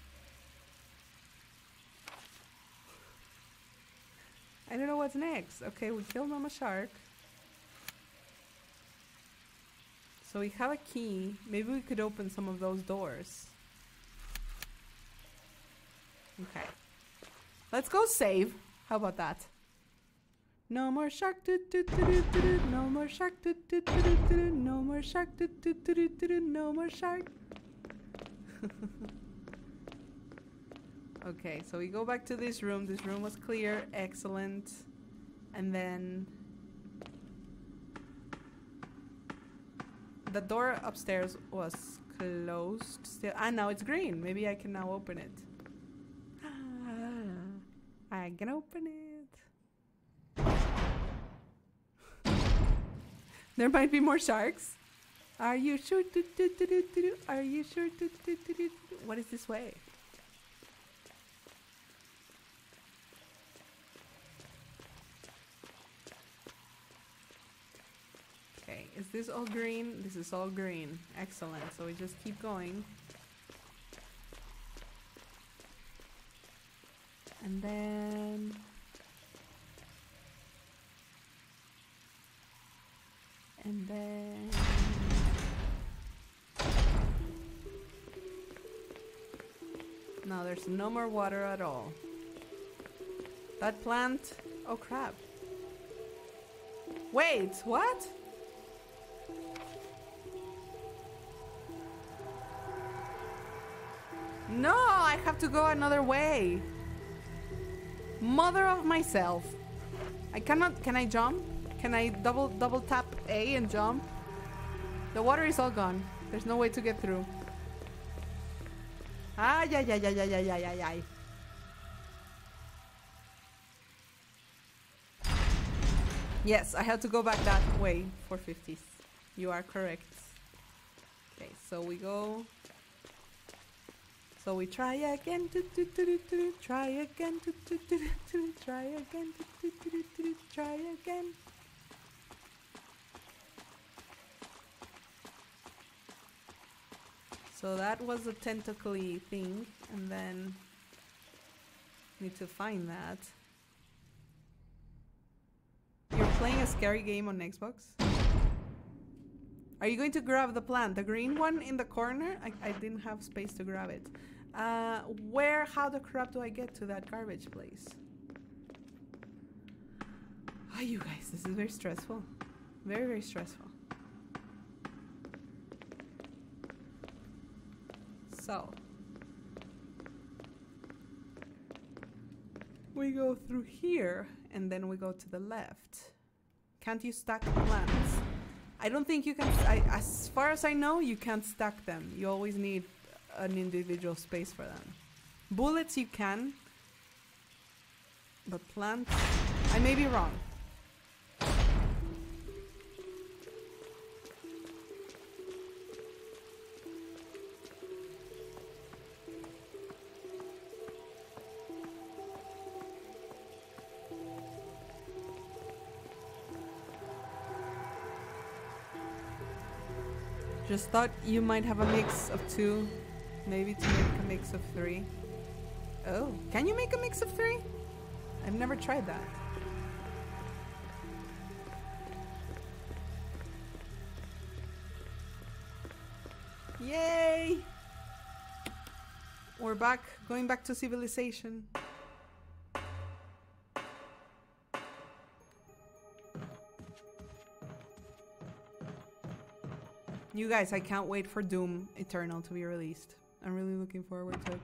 I don't know what's next. Okay, we killed Mama Shark. So we have a key. Maybe we could open some of those doors. Okay. Let's go save. How about that? No more shark doo doo doo doo doo. No more shark doo doo doo doo. No more shark doo doo doo doo. No more shark. okay, so we go back to this room. This room was clear. Excellent. And then the door upstairs was closed still. Ah, now it's green. Maybe I can now open it. I can open it. there might be more sharks. Are you sure? Do, do, do, do, do, do? Are you sure? Do, do, do, do, do? What is this way? Okay, is this all green? This is all green. Excellent. So we just keep going. And then and then no there's no more water at all that plant oh crap wait what no i have to go another way mother of myself i cannot can i jump can I double double tap A and jump? The water is all gone. There's no way to get through. Ay, ay, ay, ay, ay, ay, ay, ay, ay. Yes, I had to go back that way for 50s. You are correct. Okay, so we go. So we try again. Do, do, try again. Try again. Try again. So that was a tentacly thing, and then need to find that. You're playing a scary game on Xbox? Are you going to grab the plant? The green one in the corner? I, I didn't have space to grab it. Uh, where, how the crap do I get to that garbage place? Oh, you guys, this is very stressful. Very, very stressful. So, we go through here and then we go to the left. Can't you stack plants? I don't think you can. I, as far as I know, you can't stack them. You always need an individual space for them. Bullets you can, but plants, I may be wrong. Just thought you might have a mix of two. Maybe to make a mix of three. Oh, can you make a mix of three? I've never tried that. Yay! We're back, going back to civilization. You guys, I can't wait for Doom Eternal to be released. I'm really looking forward to it.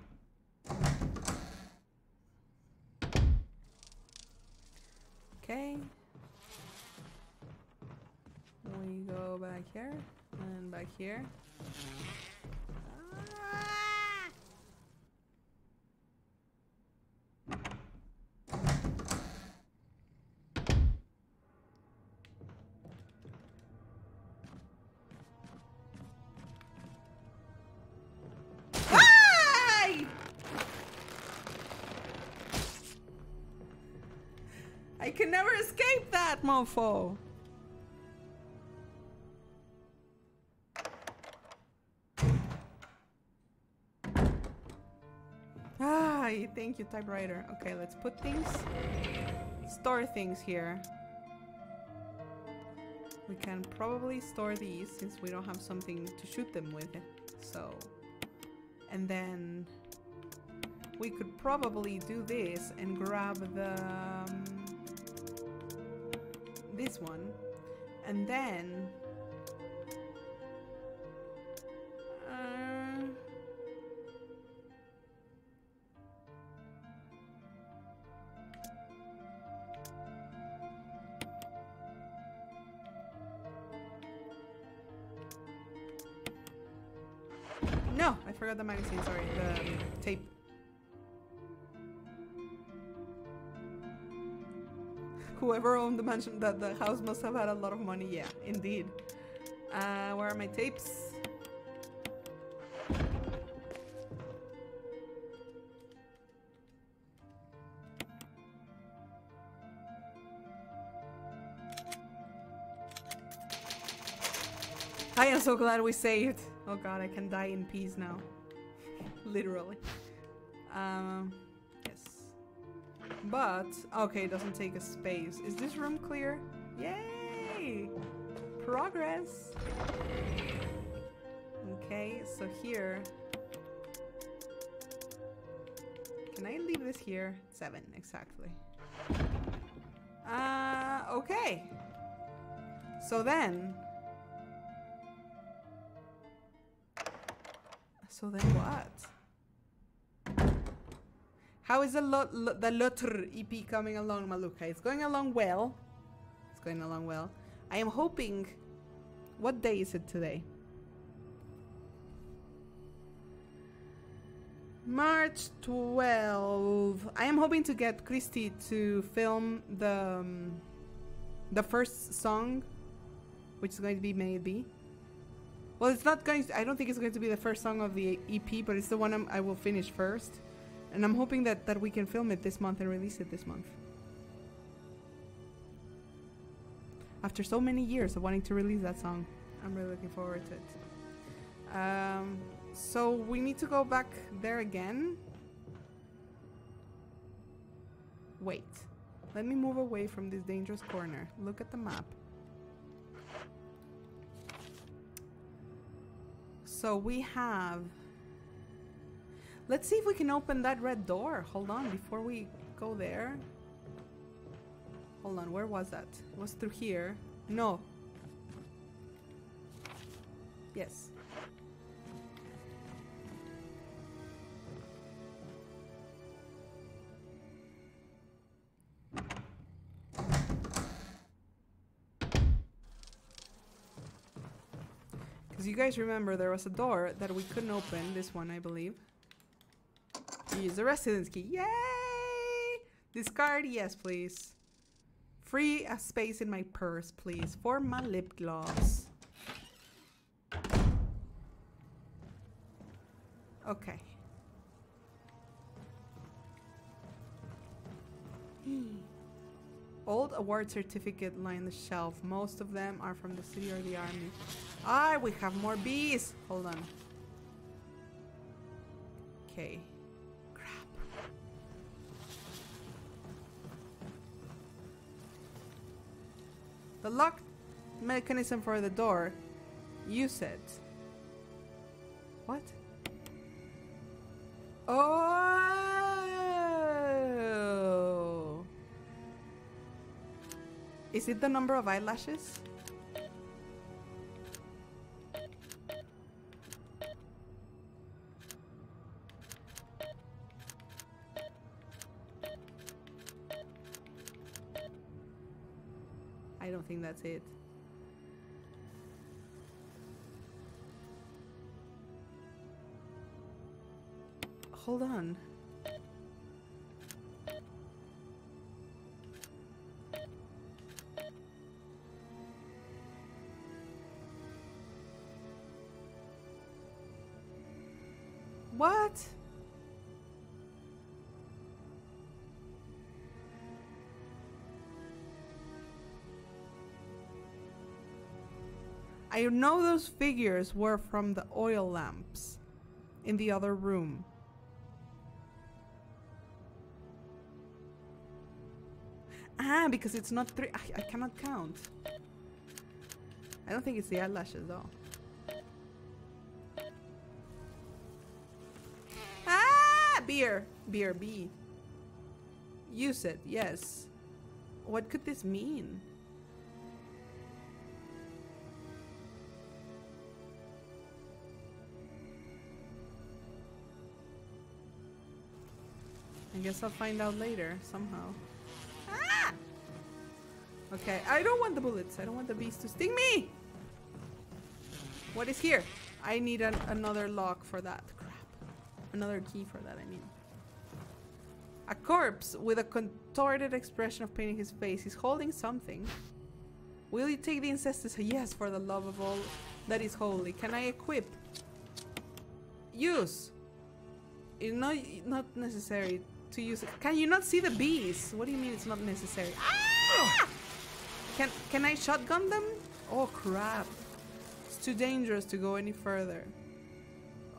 Can never escape that, mofo. Ah, thank you, typewriter. Okay, let's put things, store things here. We can probably store these since we don't have something to shoot them with. So, and then we could probably do this and grab the um, this one, and then. Uh, No, I forgot the magazine. The mansion, that the house must have had a lot of money. Yeah, indeed. Uh, where are my tapes? I am so glad we saved. Oh god, I can die in peace now. Literally. Um. But, okay, it doesn't take a space. Is this room clear? Yay! Progress! Okay, so here... Can I leave this here? Seven, exactly. Uh, okay. So then... So then what? How is the lo- lo- the Lotr EP coming along, Malukah? It's going along well. It's going along well. I am hoping. What day is it today? March 12. I am hoping to get Christy to film the um, the first song, which is going to be Maybe. Well, it's not going. To, I don't think it's going to be the first song of the EP, but it's the one I'm, I will finish first, and I'm hoping that that we can film it this month and release it this month. After so many years of wanting to release that song, I'm really looking forward to it. Um, so we need to go back there again. Wait, let me move away from this dangerous corner. Look at the map. So we have. Let's see if we can open that red door. Hold on, before we go there. Hold on, where was that? It was through here. No. Yes. Because you guys remember there was a door that we couldn't open. This one, I believe. Use the residence key. Yay! Discard, yes, please. Free a space in my purse, please, for my lip gloss. Okay. Old award certificate line the shelf. Most of them are from the city or the army. Ah, we have more bees. Hold on. Okay. The lock mechanism for the door. Use it. What? Oh. Is it the number of eyelashes? That's it. Hold on. I know those figures were from the oil lamps in the other room. Ah, because it's not three. I, I cannot count. I don't think it's the eyelashes though. Ah, beer, beer, B. Use it, yes. What could this mean? I guess I'll find out later somehow. Ah! Okay, I don't want the bullets. I don't want the beast to sting me. What is here? I need an, another lock for that. Crap. Another key for that, I mean. A corpse with a contorted expression of pain in his face. He's holding something. Will you take the insecticide? Yes, for the love of all that is holy. Can I equip? Use. It's not, not necessary to use it. Can you not see the bees? What do you mean it's not necessary? Ah! Can can I shotgun them? Oh crap. It's too dangerous to go any further.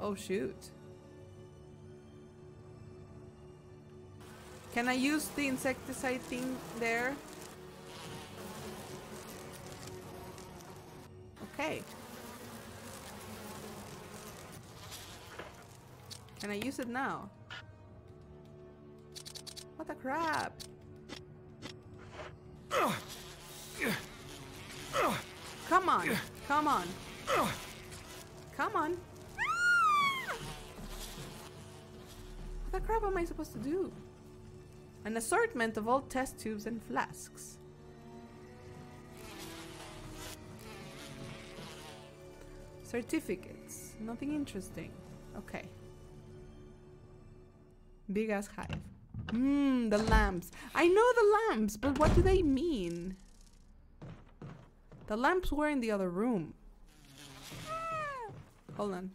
Oh shoot. Can I use the insecticide thing there? Okay. Can I use it now? What the crap? Come on. Come on. Come on. What the crap am I supposed to do? An assortment of old test tubes and flasks. Certificates. Nothing interesting. Okay. Big ass hive. Mmm, the lamps. I know the lamps, but what do they mean? The lamps were in the other room. Ah! Hold on.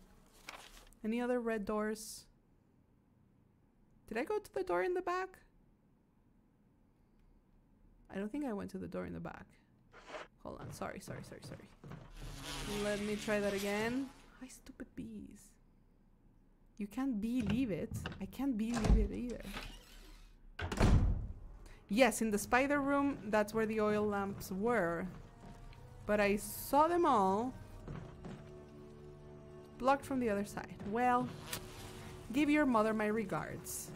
Any other red doors? Did I go to the door in the back? I don't think I went to the door in the back. Hold on. Sorry, sorry, sorry, sorry. Let me try that again. Hi, stupid bees. You can't believe it. I can't believe it either. Yes, in the spider room, that's where the oil lamps were. But I saw them all blocked from the other side. Well, give your mother my regards.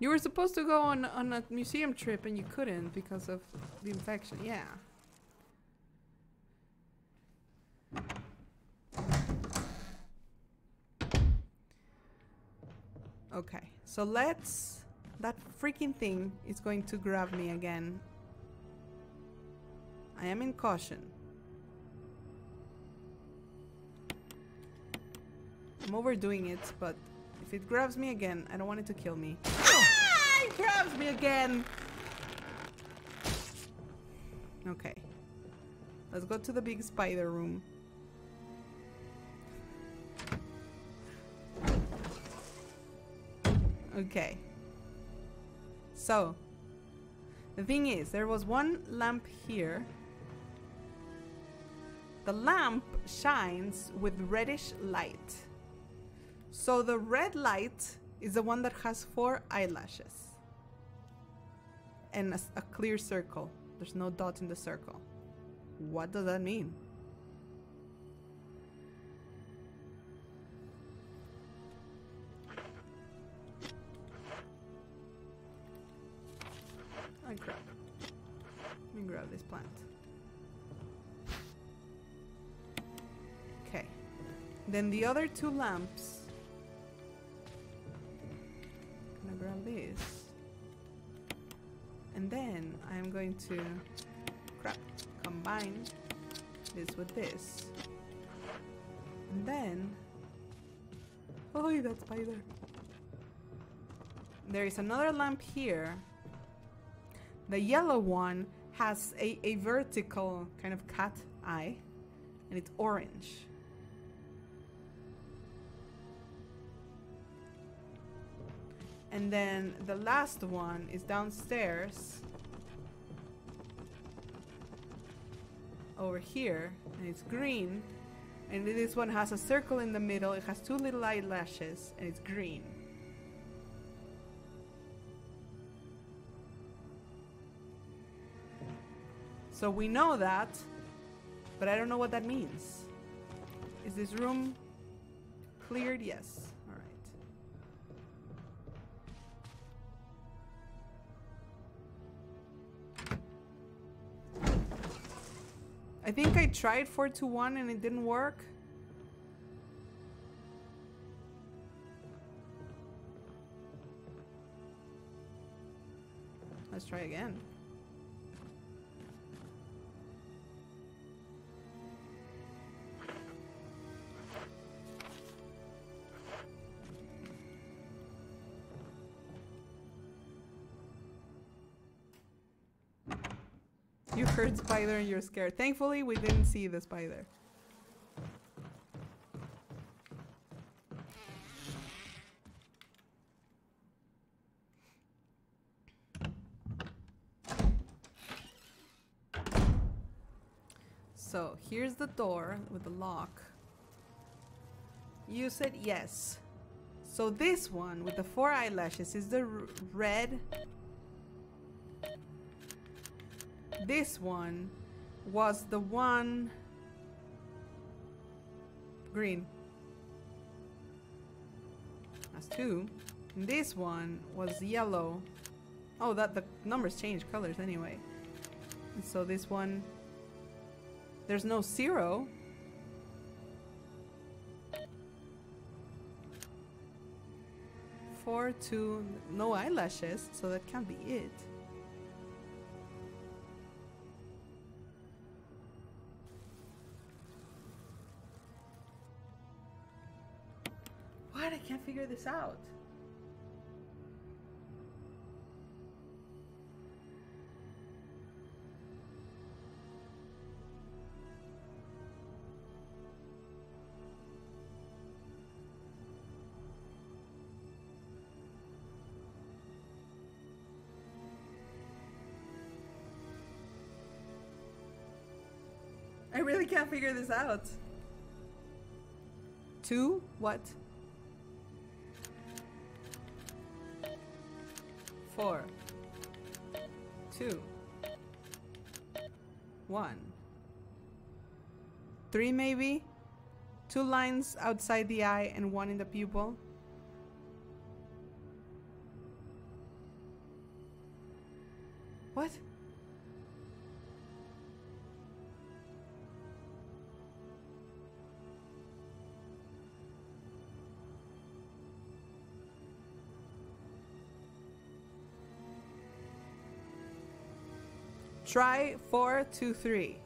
You were supposed to go on on a museum trip and you couldn't because of the infection. Yeah. Okay, so let's... That freaking thing is going to grab me again. I am in caution. I'm overdoing it, but if it grabs me again, I don't want it to kill me. Grabs me again! Okay. Let's go to the big spider room. Okay. So, the thing is, there was one lamp here. The lamp shines with reddish light. So the red light is the one that has four eyelashes and a clear circle. There's no dot in the circle. What does that mean? I crap. Let me grab this plant. Okay. Then the other two lamps. And then I'm going to crap combine this with this. And then Oh that spider. There is another lamp here. The yellow one has a, a vertical kind of cat eye and it's orange. And then the last one is downstairs. Over here, and it's green. And this one has a circle in the middle. It has two little eyelashes, and it's green. So we know that, but I don't know what that means. Is this room cleared? Yes. I think I tried 4 to 1 and it didn't work. Let's try again. Heard spider and you're scared. Thankfully, we didn't see the spider. So here's the door with the lock. You said yes. So this one with the four eyelashes is the red. This one was the one green. That's two. And this one was yellow. Oh, that the numbers change colors anyway. And so this one there's no zero. Four, two, no eyelashes, so that can't be it. This out. I really can't figure this out. Two? What? Four. Two. One. Three, maybe? Two lines outside the eye and one in the pupil. Try four, two, three.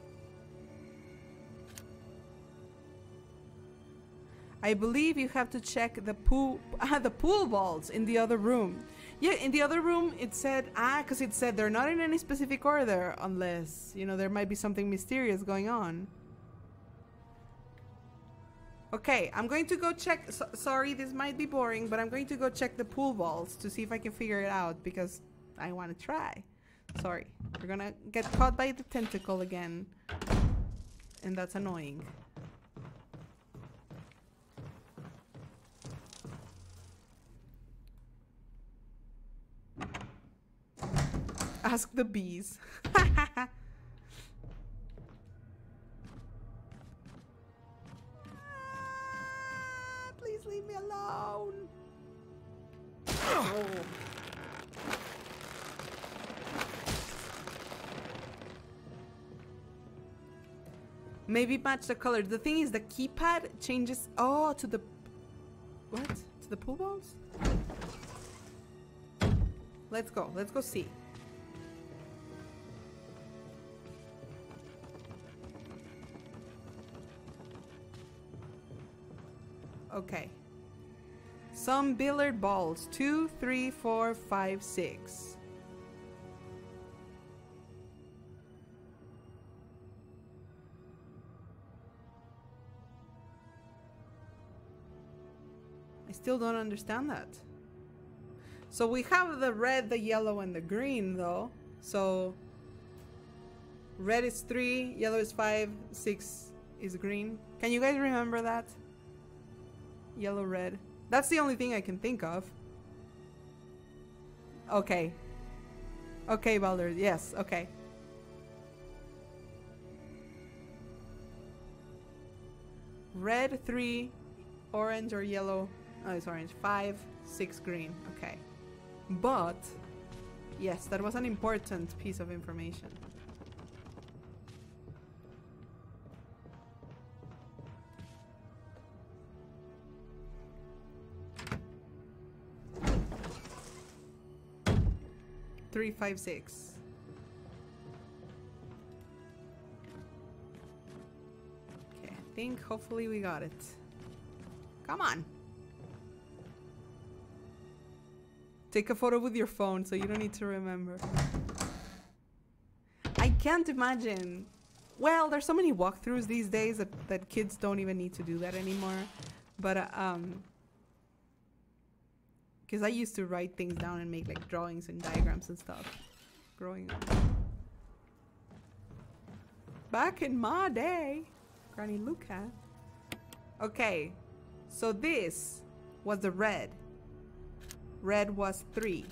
I believe you have to check the pool, the pool balls in the other room. Yeah, in the other room it said ah, because it said they're not in any specific order unless you know there might be something mysterious going on. Okay, I'm going to go check. So, sorry, this might be boring, but I'm going to go check the pool balls to see if I can figure it out because I want to try. Sorry, we're gonna get caught by the tentacle again, and that's annoying. Ask the bees. Ah, Please leave me alone. Oh. Maybe match the color. The thing is, the keypad changes. Oh, to the. What? To the pool balls? Let's go. Let's go see. Okay. Some billiard balls. Two, three, four, five, six. Still don't understand that. So we have the red, the yellow, and the green though. So red is three, yellow is five, six is green. Can you guys remember that? Yellow, red. That's the only thing I can think of. Okay. Okay, Baldur. Yes, okay. Red, three, orange or yellow. Oh, it's orange. Five, six, green. Okay. But, yes, that was an important piece of information. Three, five, six. Okay, I think hopefully we got it. Come on. Take a photo with your phone so you don't need to remember. I can't imagine. Well, there's so many walkthroughs these days that, that kids don't even need to do that anymore. But, uh, um, because I used to write things down and make like drawings and diagrams and stuff growing up. Back in my day, Granny Luca. Okay, so this was the red. Red was three.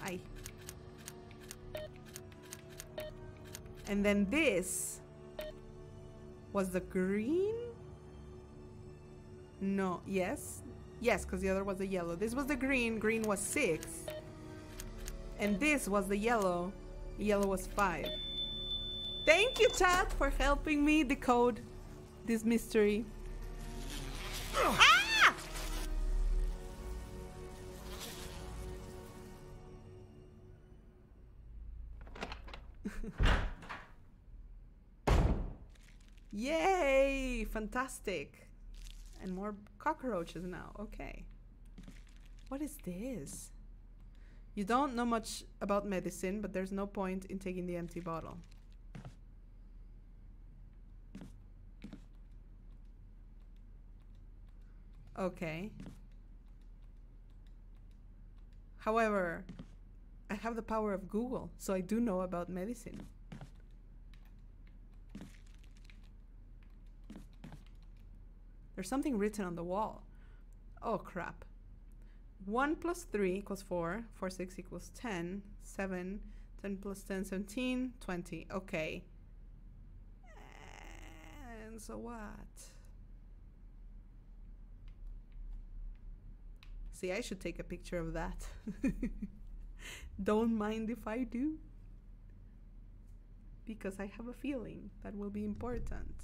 I. And then this was the green? No, yes. Yes, because the other was the yellow. This was the green. Green was six. And this was the yellow. Yellow was five. Thank you, chat, for helping me decode this mystery. Ah! Yay! Fantastic. And more cockroaches now. Okay. What is this? You don't know much about medicine, but there's no point in taking the empty bottle. Okay. However, I have the power of Google, so I do know about medicine. There's something written on the wall. Oh crap. 1 plus 3 equals 4, 4 6 equals 10, 7, 10 plus 10, 17, 20. Okay. And so what? See, I should take a picture of that. Don't mind if I do. Because I have a feeling that will be important.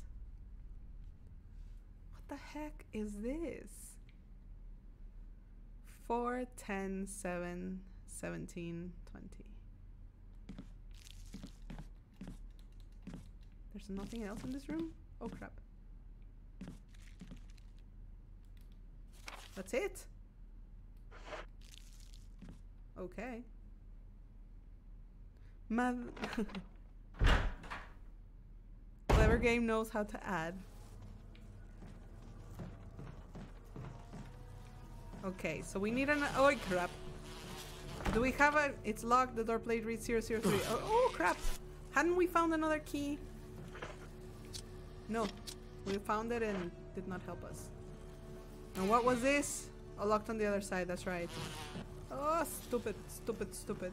The heck is this? 4, 10, 7, 17, 20. There's nothing else in this room? Oh crap. That's it? Okay. Math. Clever game knows how to add. Okay, so we need an. Oh crap! Do we have a? It's locked. The door plate reads 003. Oh, oh crap! Hadn't we found another key? No, we found it and did not help us. And what was this? Oh, locked on the other side. That's right. Oh, stupid, stupid, stupid.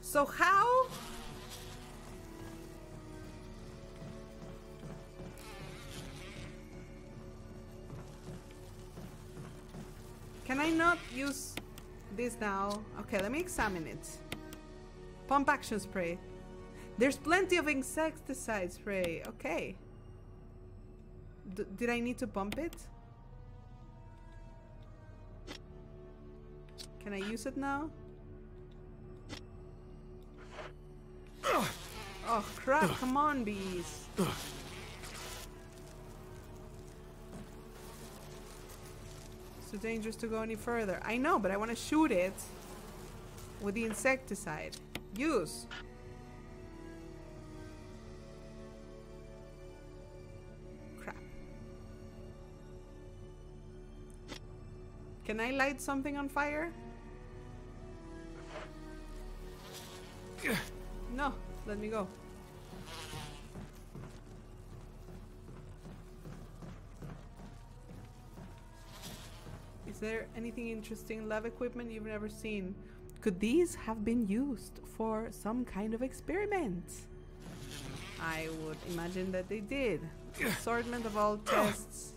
So how? Can I not use this now? Okay, let me examine it. Pump action spray. There's plenty of insecticide spray. Okay. D did I need to pump it? Can I use it now? Oh crap, come on bees. Too dangerous to go any further. I know, but I want to shoot it with the insecticide. Use. Crap. Can I light something on fire? No, let me go. There anything interesting lab equipment you've never seen? Could these have been used for some kind of experiment? I would imagine that they did. Assortment of all tests.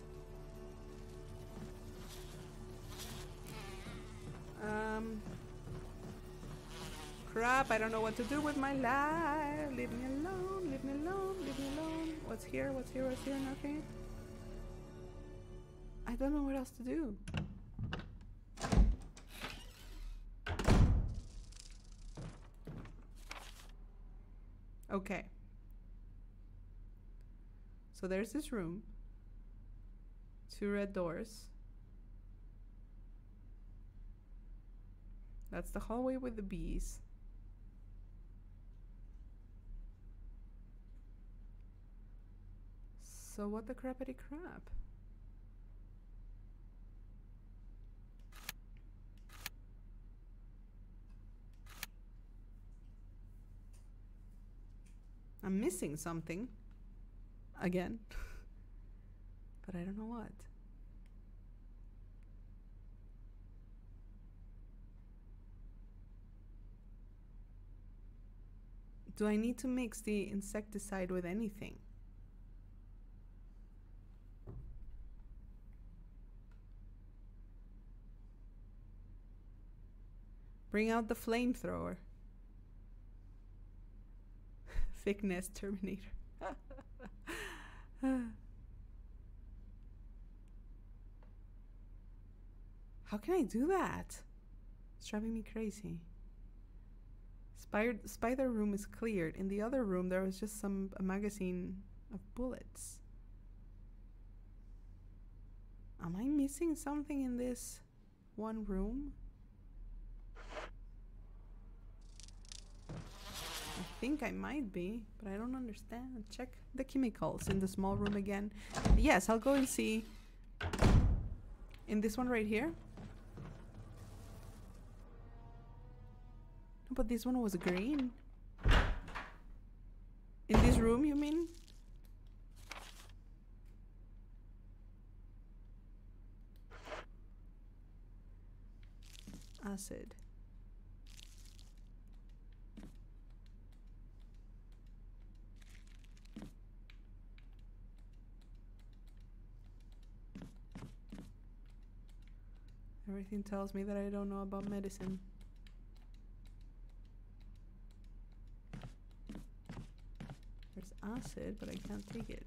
Um, crap, I don't know what to do with my life. Leave me alone, leave me alone, leave me alone. What's here, what's here, what's here, nothing? I don't know what else to do. Okay. So there's this room. Two red doors. That's the hallway with the bees. So what the crappity crap? I'm missing something. Again. but I don't know what. Do I need to mix the insecticide with anything? Bring out the flamethrower. Thickness Terminator. How can I do that? It's driving me crazy. Spider, spider room is cleared. In the other room, there was just some a magazine of bullets. Am I missing something in this one room? Think I might be, but I don't understand. Check the chemicals in the small room again. Yes, I'll go and see. In this one right here. But this one was green. In this room, you mean? Acid. Everything tells me that I don't know about medicine. There's acid, but I can't take it.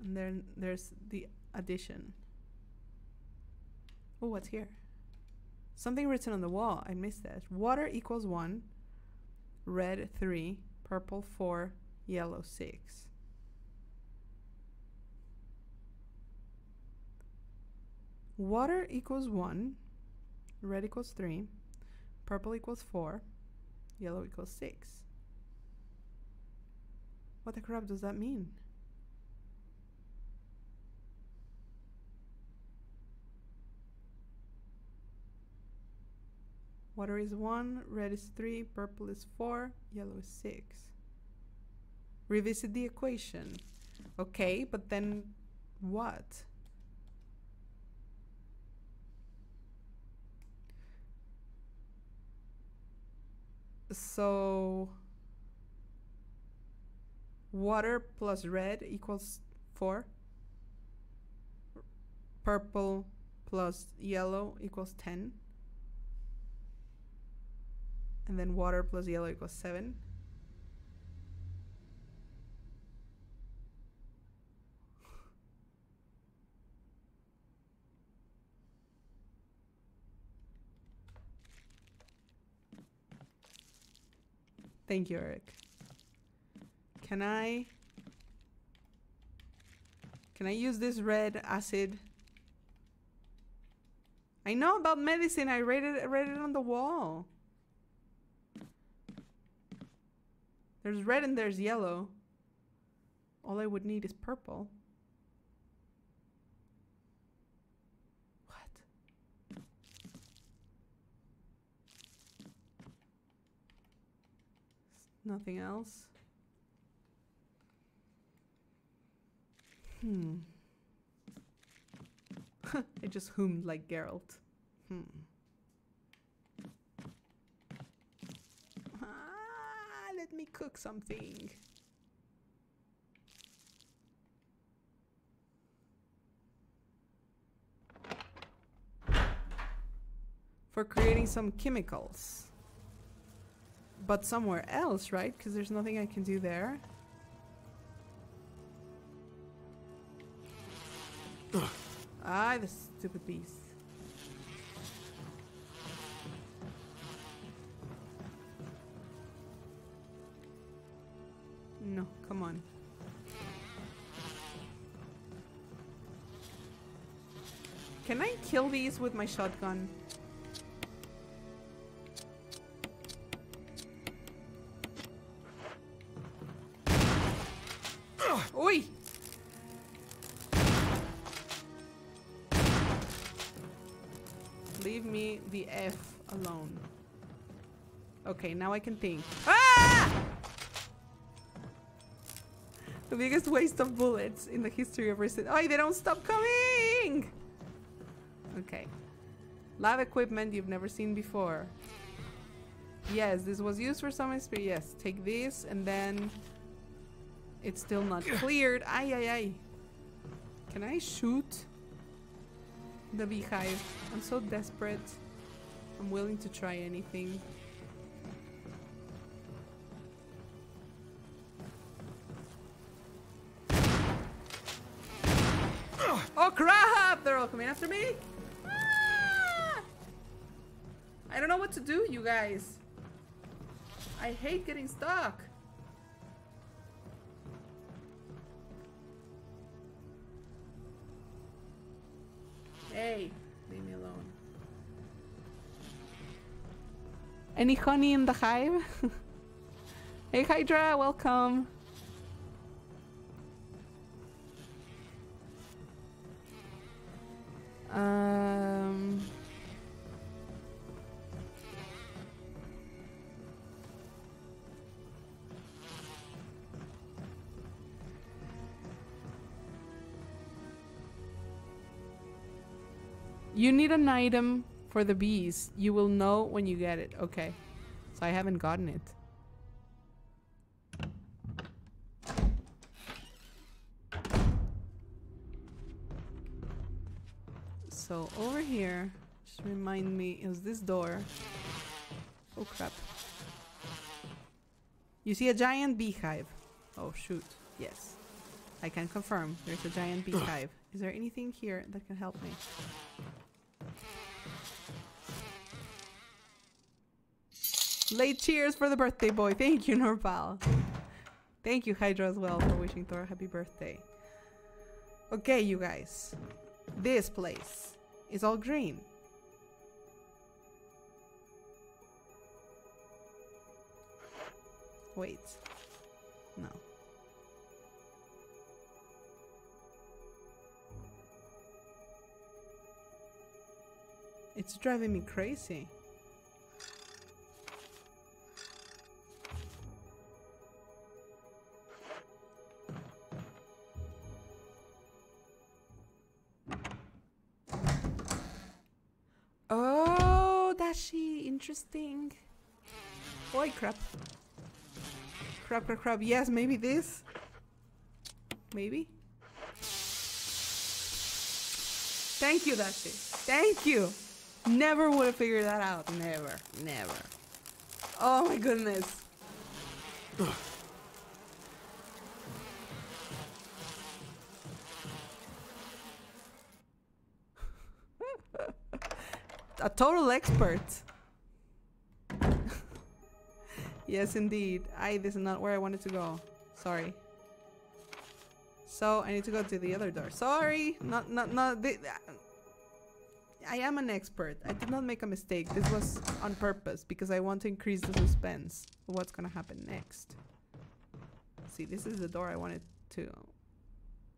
And then there's the addition. Oh, what's here? Something written on the wall. I missed that. Water equals 1, red 3, purple 4, yellow 6. Water equals 1. Red equals 3. Purple equals 4. Yellow equals 6. What the crap does that mean? Water is 1, red is 3, purple is 4, yellow is 6. Revisit the equation. Okay, but then what? So water plus red equals 4. Purple plus yellow equals 10. And then water plus yellow equals 7. Thank you, Eric. Can I... Can I use this red acid? I know about medicine. I read it, read it on the wall. There's red and there's yellow. All I would need is purple. What? Nothing else? Hmm. I just hummed like Geralt. Hmm. Ah, let me cook something. For creating some chemicals. But somewhere else, right? Because there's nothing I can do there. Ah, the stupid beast. No, come on. Can I kill these with my shotgun? Alone. Okay, now I can think. Ah! The biggest waste of bullets in the history of Resident. Oh, they don't stop coming! Okay. Lab equipment you've never seen before. Yes, this was used for some experience. Yes, take this and then it's still not cleared. Ay, ay, ay. Can I shoot the beehive? I'm so desperate. I'm willing to try anything. Oh crap! They're all coming after me! Ah! I don't know what to do, you guys. I hate getting stuck. Any honey in the hive? hey Hydra, welcome. Um You need an item for the bees. You will know when you get it. Okay. So I haven't gotten it. So over here, just remind me, is this door? Oh crap. You see a giant beehive. Oh shoot. Yes. I can confirm there's a giant beehive. Is there anything here that can help me? Late cheers for the birthday boy. Thank you, Norpal. Thank you, Hydra, as well, for wishing Thor a happy birthday. Okay, you guys. This place. is all green. Wait. No. It's driving me crazy. Boy, crap. Crap, crap, crap. Yes, maybe this. Maybe. Thank you, Dashi. Thank you. Never would have figured that out. Never. Never. Oh my goodness. A total expert. Yes, indeed. I. This is not where I wanted to go. Sorry. So I need to go to the other door. Sorry, not not not. I am an expert. I did not make a mistake. This was on purpose because I want to increase the suspense what's gonna happen next. See, this is the door I wanted to.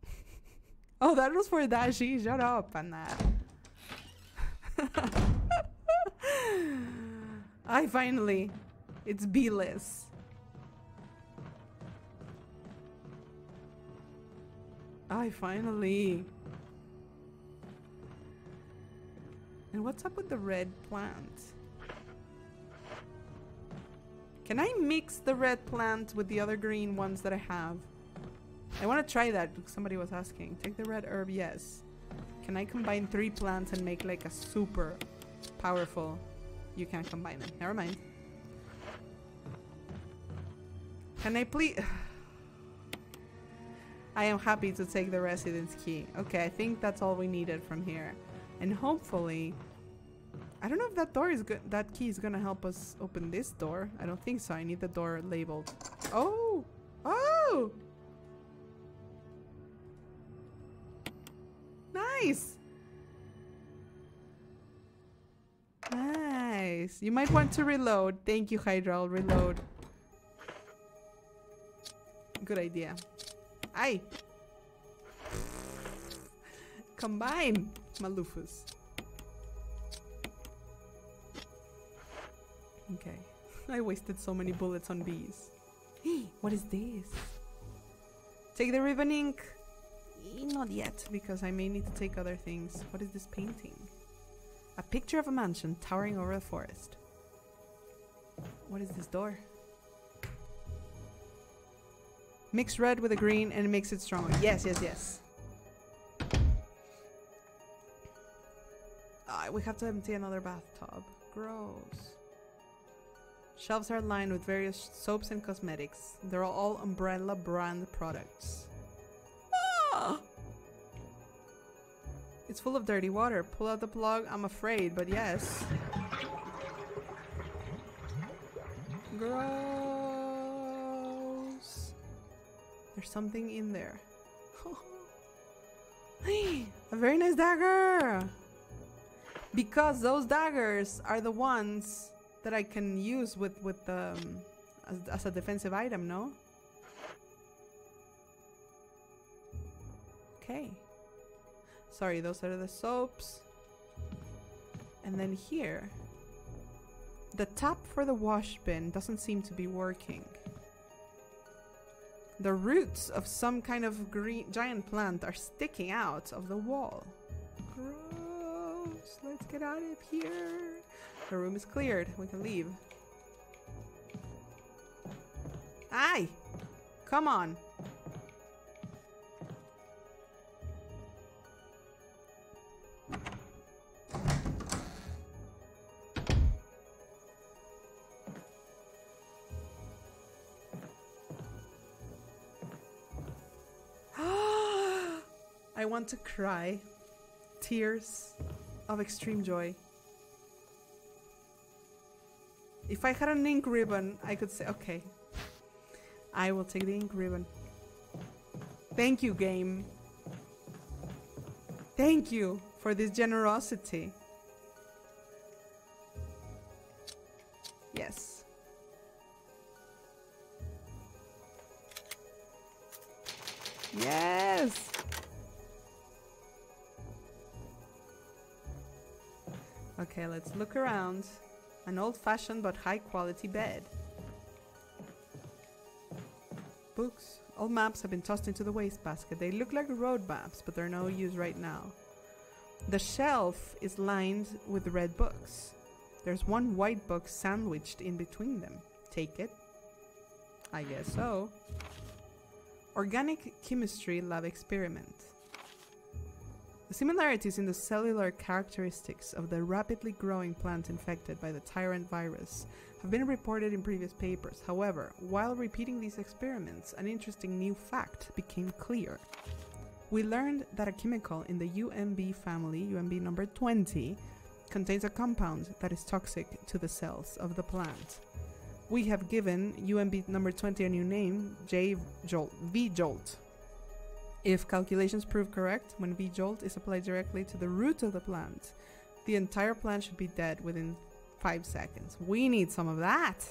oh, that was for Dashi. Shut up, Anna. I finally. It's B-less. I finally. And what's up with the red plant? Can I mix the red plant with the other green ones that I have? I want to try that somebody was asking. Take the red herb, yes. Can I combine three plants and make like a super powerful? You can't combine them. Never mind. Can I please... I am happy to take the residence key. Okay, I think that's all we needed from here. And hopefully... I don't know if that door is good. That key is gonna help us open this door. I don't think so. I need the door labeled. Oh! Oh! Nice! Nice. You might want to reload. Thank you, Hydra. I'll reload. Good idea. Aye. Combine, Malufus. Okay. I wasted so many bullets on bees. what is this? Take the ribbon ink. Not yet, because I may need to take other things. What is this painting? A picture of a mansion towering over a forest. What is this door? Mix red with a green and it makes it stronger. Yes, yes, yes. Ah, we have to empty another bathtub. Gross. Shelves are lined with various soaps and cosmetics. They're all Umbrella brand products. Ah! It's full of dirty water. Pull out the plug, I'm afraid, but yes. Gross. There's something in there. A very nice dagger! Because those daggers are the ones that I can use with with um, as, as a defensive item, no? Okay. Sorry, those are the soaps. And then here, the tap for the wash bin doesn't seem to be working. The roots of some kind of green giant plant are sticking out of the wall. Gross. Let's get out of here. The room is cleared. We can leave. Aye! Come on. I want to cry. Tears of extreme joy. If I had an ink ribbon, I could say, okay, I will take the ink ribbon. Thank you, game. Thank you for this generosity. Okay, let's look around. An old-fashioned but high-quality bed. Books. All maps have been tossed into the wastebasket. They look like road maps, but they're no use right now. The shelf is lined with red books. There's one white book sandwiched in between them. Take it. I guess so. Organic chemistry lab experiment. The similarities in the cellular characteristics of the rapidly growing plant infected by the tyrant virus have been reported in previous papers. However, while repeating these experiments, an interesting new fact became clear. We learned that a chemical in the UMB family, UMB number 20, contains a compound that is toxic to the cells of the plant. We have given UMB number 20 a new name, J Jolt, V Jolt. If calculations prove correct, when V Jolt is applied directly to the root of the plant, the entire plant should be dead within 5 seconds. We need some of that!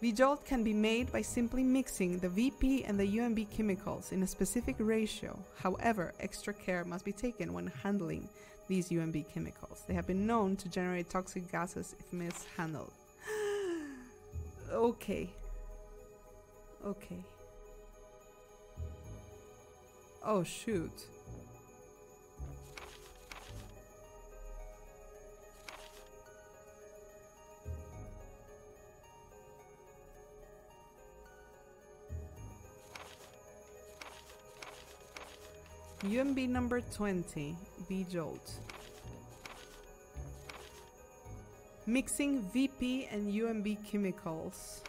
V-Jolt can be made by simply mixing the VP and the UMB chemicals in a specific ratio. However, extra care must be taken when handling these UMB chemicals. They have been known to generate toxic gases if mishandled. okay. Okay. Oh shoot. UMB number 20, V-Jolt. Mixing VP and UMB chemicals.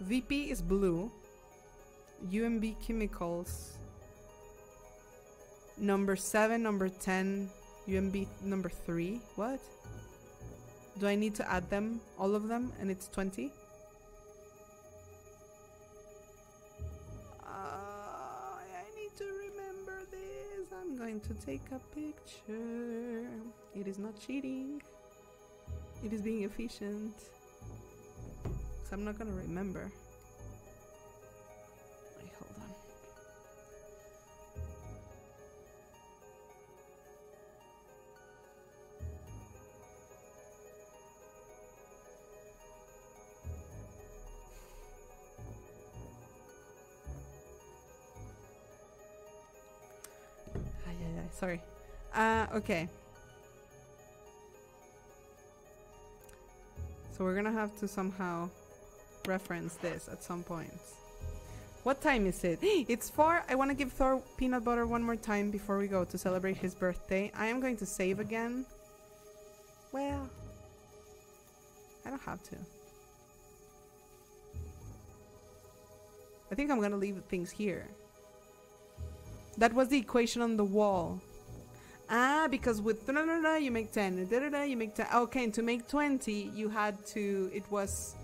VP is blue. UMB chemicals. Number 7, number 10, UMB number 3. What? Do I need to add them, all of them, and it's 20? Uh, I need to remember this. I'm going to take a picture. It is not cheating. It is being efficient. So I'm not gonna remember. Sorry. Uh, okay. So we're gonna have to somehow reference this at some point. What time is it? It's four. I want to give Thor peanut butter one more time before we go to celebrate his birthday. I am going to save again. Well, I don't have to. I think I'm gonna leave things here. That was the equation on the wall. Ah, because with da, da, da, you make 10, da, da, da, you make 10. Okay, and to make 20, you had to, it was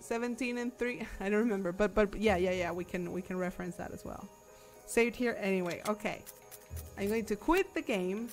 17 and 3. I don't remember, but but yeah, yeah, yeah, we can we can reference that as well. Saved here anyway. Okay. I'm going to quit the game